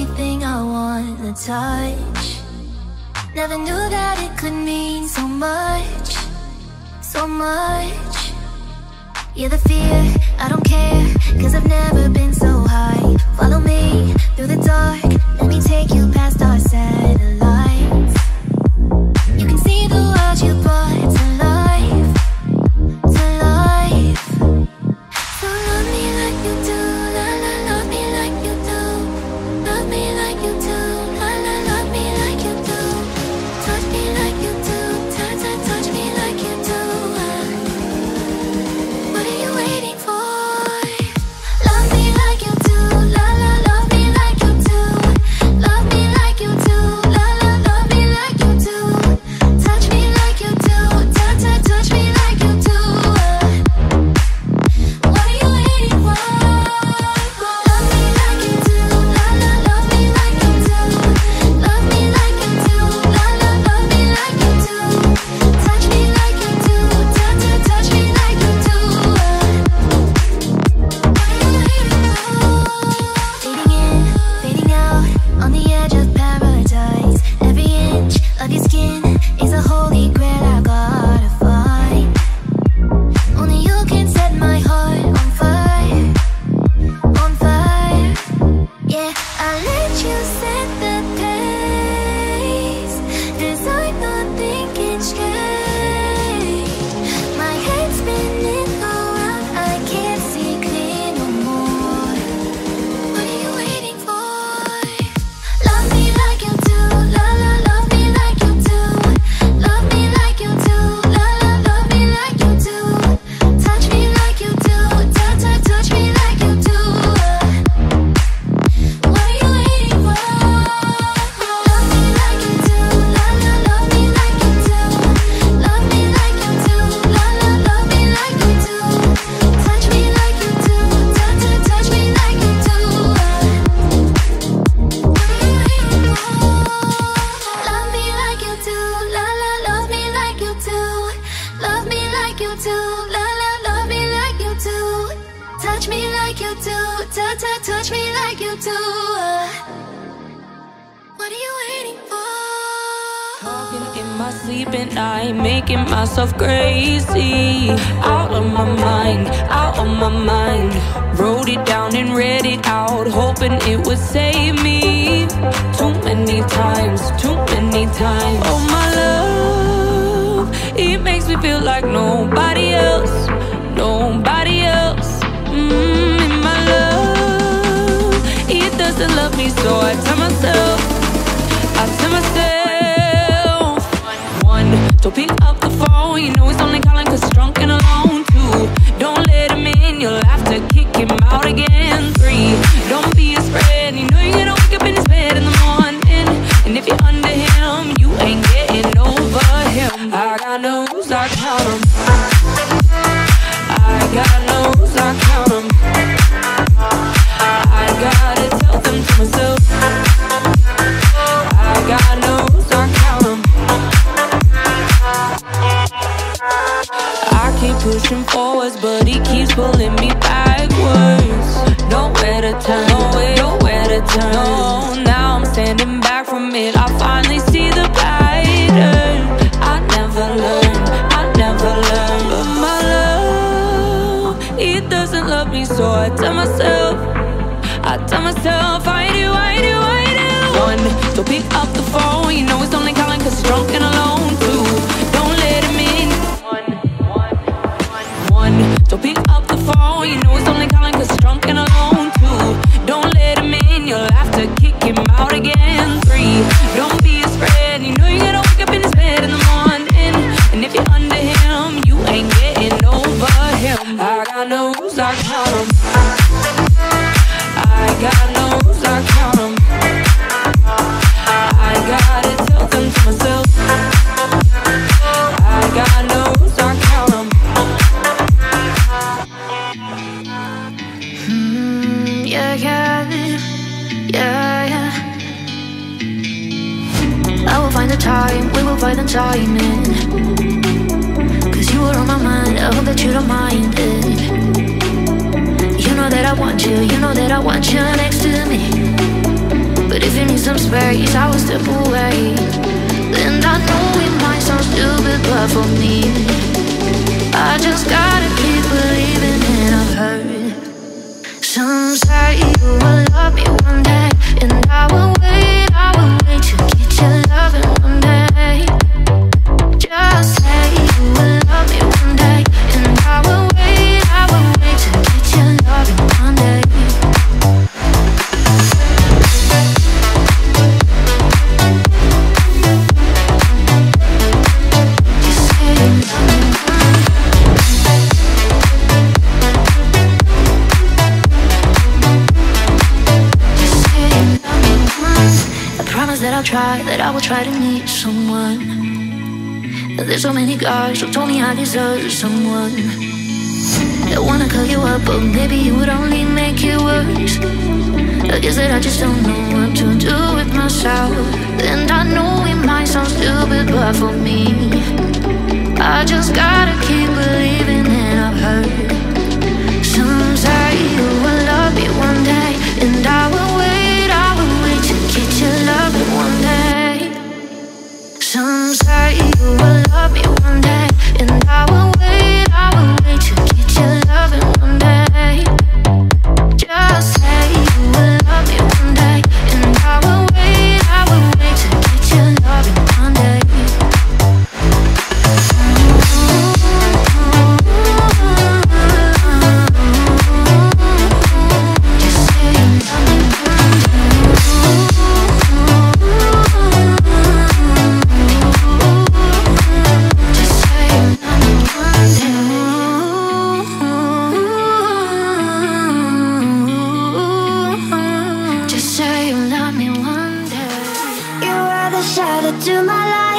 Everything I wanna touch. Never knew that it could mean so much So much. You're the fear, I don't care Cause I've never been so high. Follow me through the dark Let me take you past our satellites. You can see the world you brought to life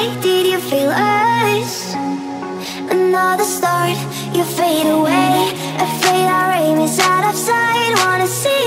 Why did you feel us? Another start, you fade away Afraid our aim is out of sight Wanna see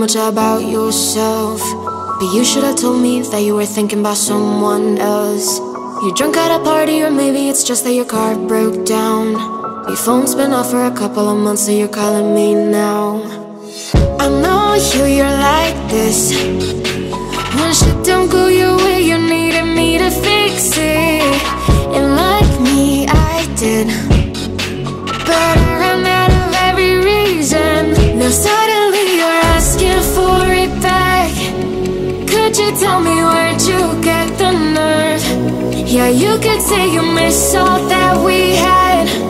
much about yourself. But you should have told me that you were thinking about someone else. You're drunk at a party, or maybe it's just that your car broke down. Your phone's been off for a couple of months, so you're calling me now. I know you, you're like this. When shit don't go your way, you you could say you miss all that we had.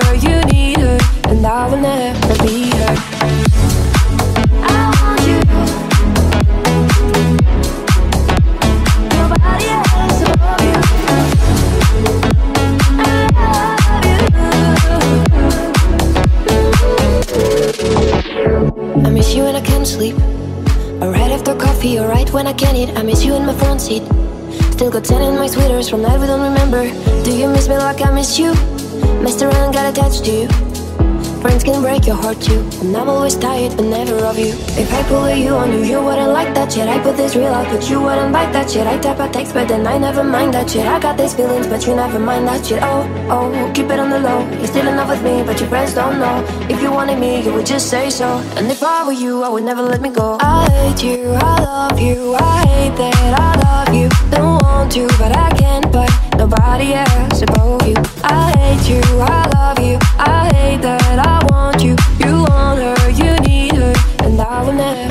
and I will never be her. I want you. Nobody else above you. I miss you when I can't sleep. Or right after coffee, or right when I can eat. I miss you in my front seat. Still got ten in my sweaters from night we don't remember. Do you miss me like I miss you? Messed around, got attached to you. Friends can break your heart too. And I'm always tired, but never of you. If I pull you on you, you wouldn't like that shit. I put this real out, but you wouldn't like that shit. I type a text, but then I never mind that shit. I got these feelings, but you never mind that shit. Oh, oh, keep it on the low. You're still in love with me, but your friends don't know. If you wanted me, you would just say so. And if I were you, I would never let me go. I hate you, I love you, I hate that I love you. Don't want to, but I can't But nobody else above you. I hate you, I love you, I hate that I want you. You want her, you need her, and I will never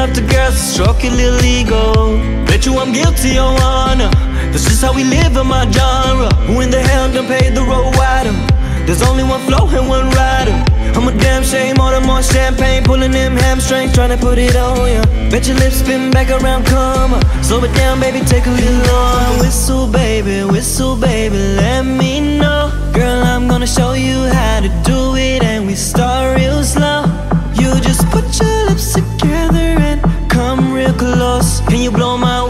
Love to girls stroke your little ego. Bet you I'm guilty, your honor. This is how we live in my genre. Who in the hell done paid the road wider? There's only one Flo and one Rida. I'm a damn shame, order more champagne, pulling them hamstrings, trying to put it on ya. Bet your lips spin back around, come on. Slow it down, baby, take a little on. Whistle, baby, whistle, baby, let me know. Girl, I'm gonna show you how to do it, and we start real slow. You just put your lips together close. Can you blow my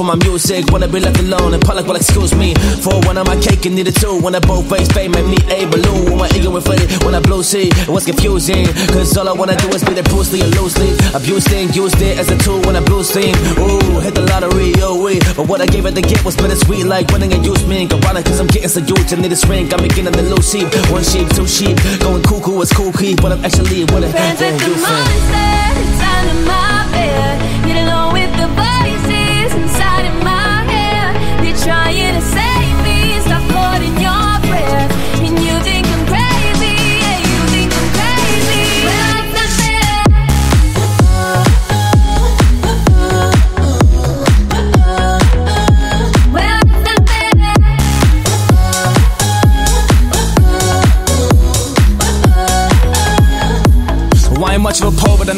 from my music. Wanna be left alone and public will excuse me. For one of my cake and needed two. When I both face fame and me a balloon. When my ego inflated, when I blue sea, it was confusing. Cause all I wanna do is be the Bruce Lee and loosely. Abused thing, used it as a tool when I blue steam. Ooh, hit the lottery, oh we. But what I gave it to get was bittersweet. Like winning a used me. Ironic cause I'm getting so huge. I need this ring. I'm beginning to lose sheep. One sheep, two sheep. Going cuckoo is cool key. But I'm actually with it. Friends with the fan. monster inside of my bed. Get along with the voices inside of my head. They're trying to save me. Stop holding your breath.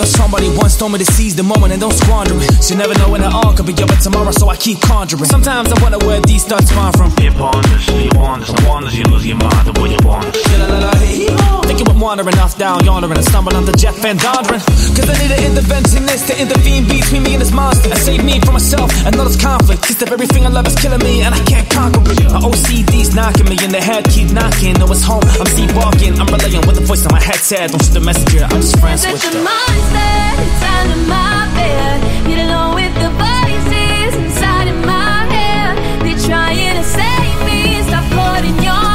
Know somebody once told me to seize the moment and don't squander it. You never know when it all could be over tomorrow, so I keep conjuring. Sometimes I wonder where these thoughts come from. It ponders, it wanders, and wanders, you lose your mind, the way you wander. Thinking about wandering off down yonder and I stumbled on the Jeff VanVonderen. Cause I need an interventionist to intervene between me and this monster. And save me from myself and all this conflict. Cause if everything I love is killing me and I can't conquer it. My OCD's knocking me in the head, keep knocking. No, it's home, I'm sleepwalking. I'm relaying what the voice in my head said. Don't shoot the messenger, I'm just friends with a them. Monster inside of my bed. Get along with the voices inside of my head. They're trying to save me. Stop holding your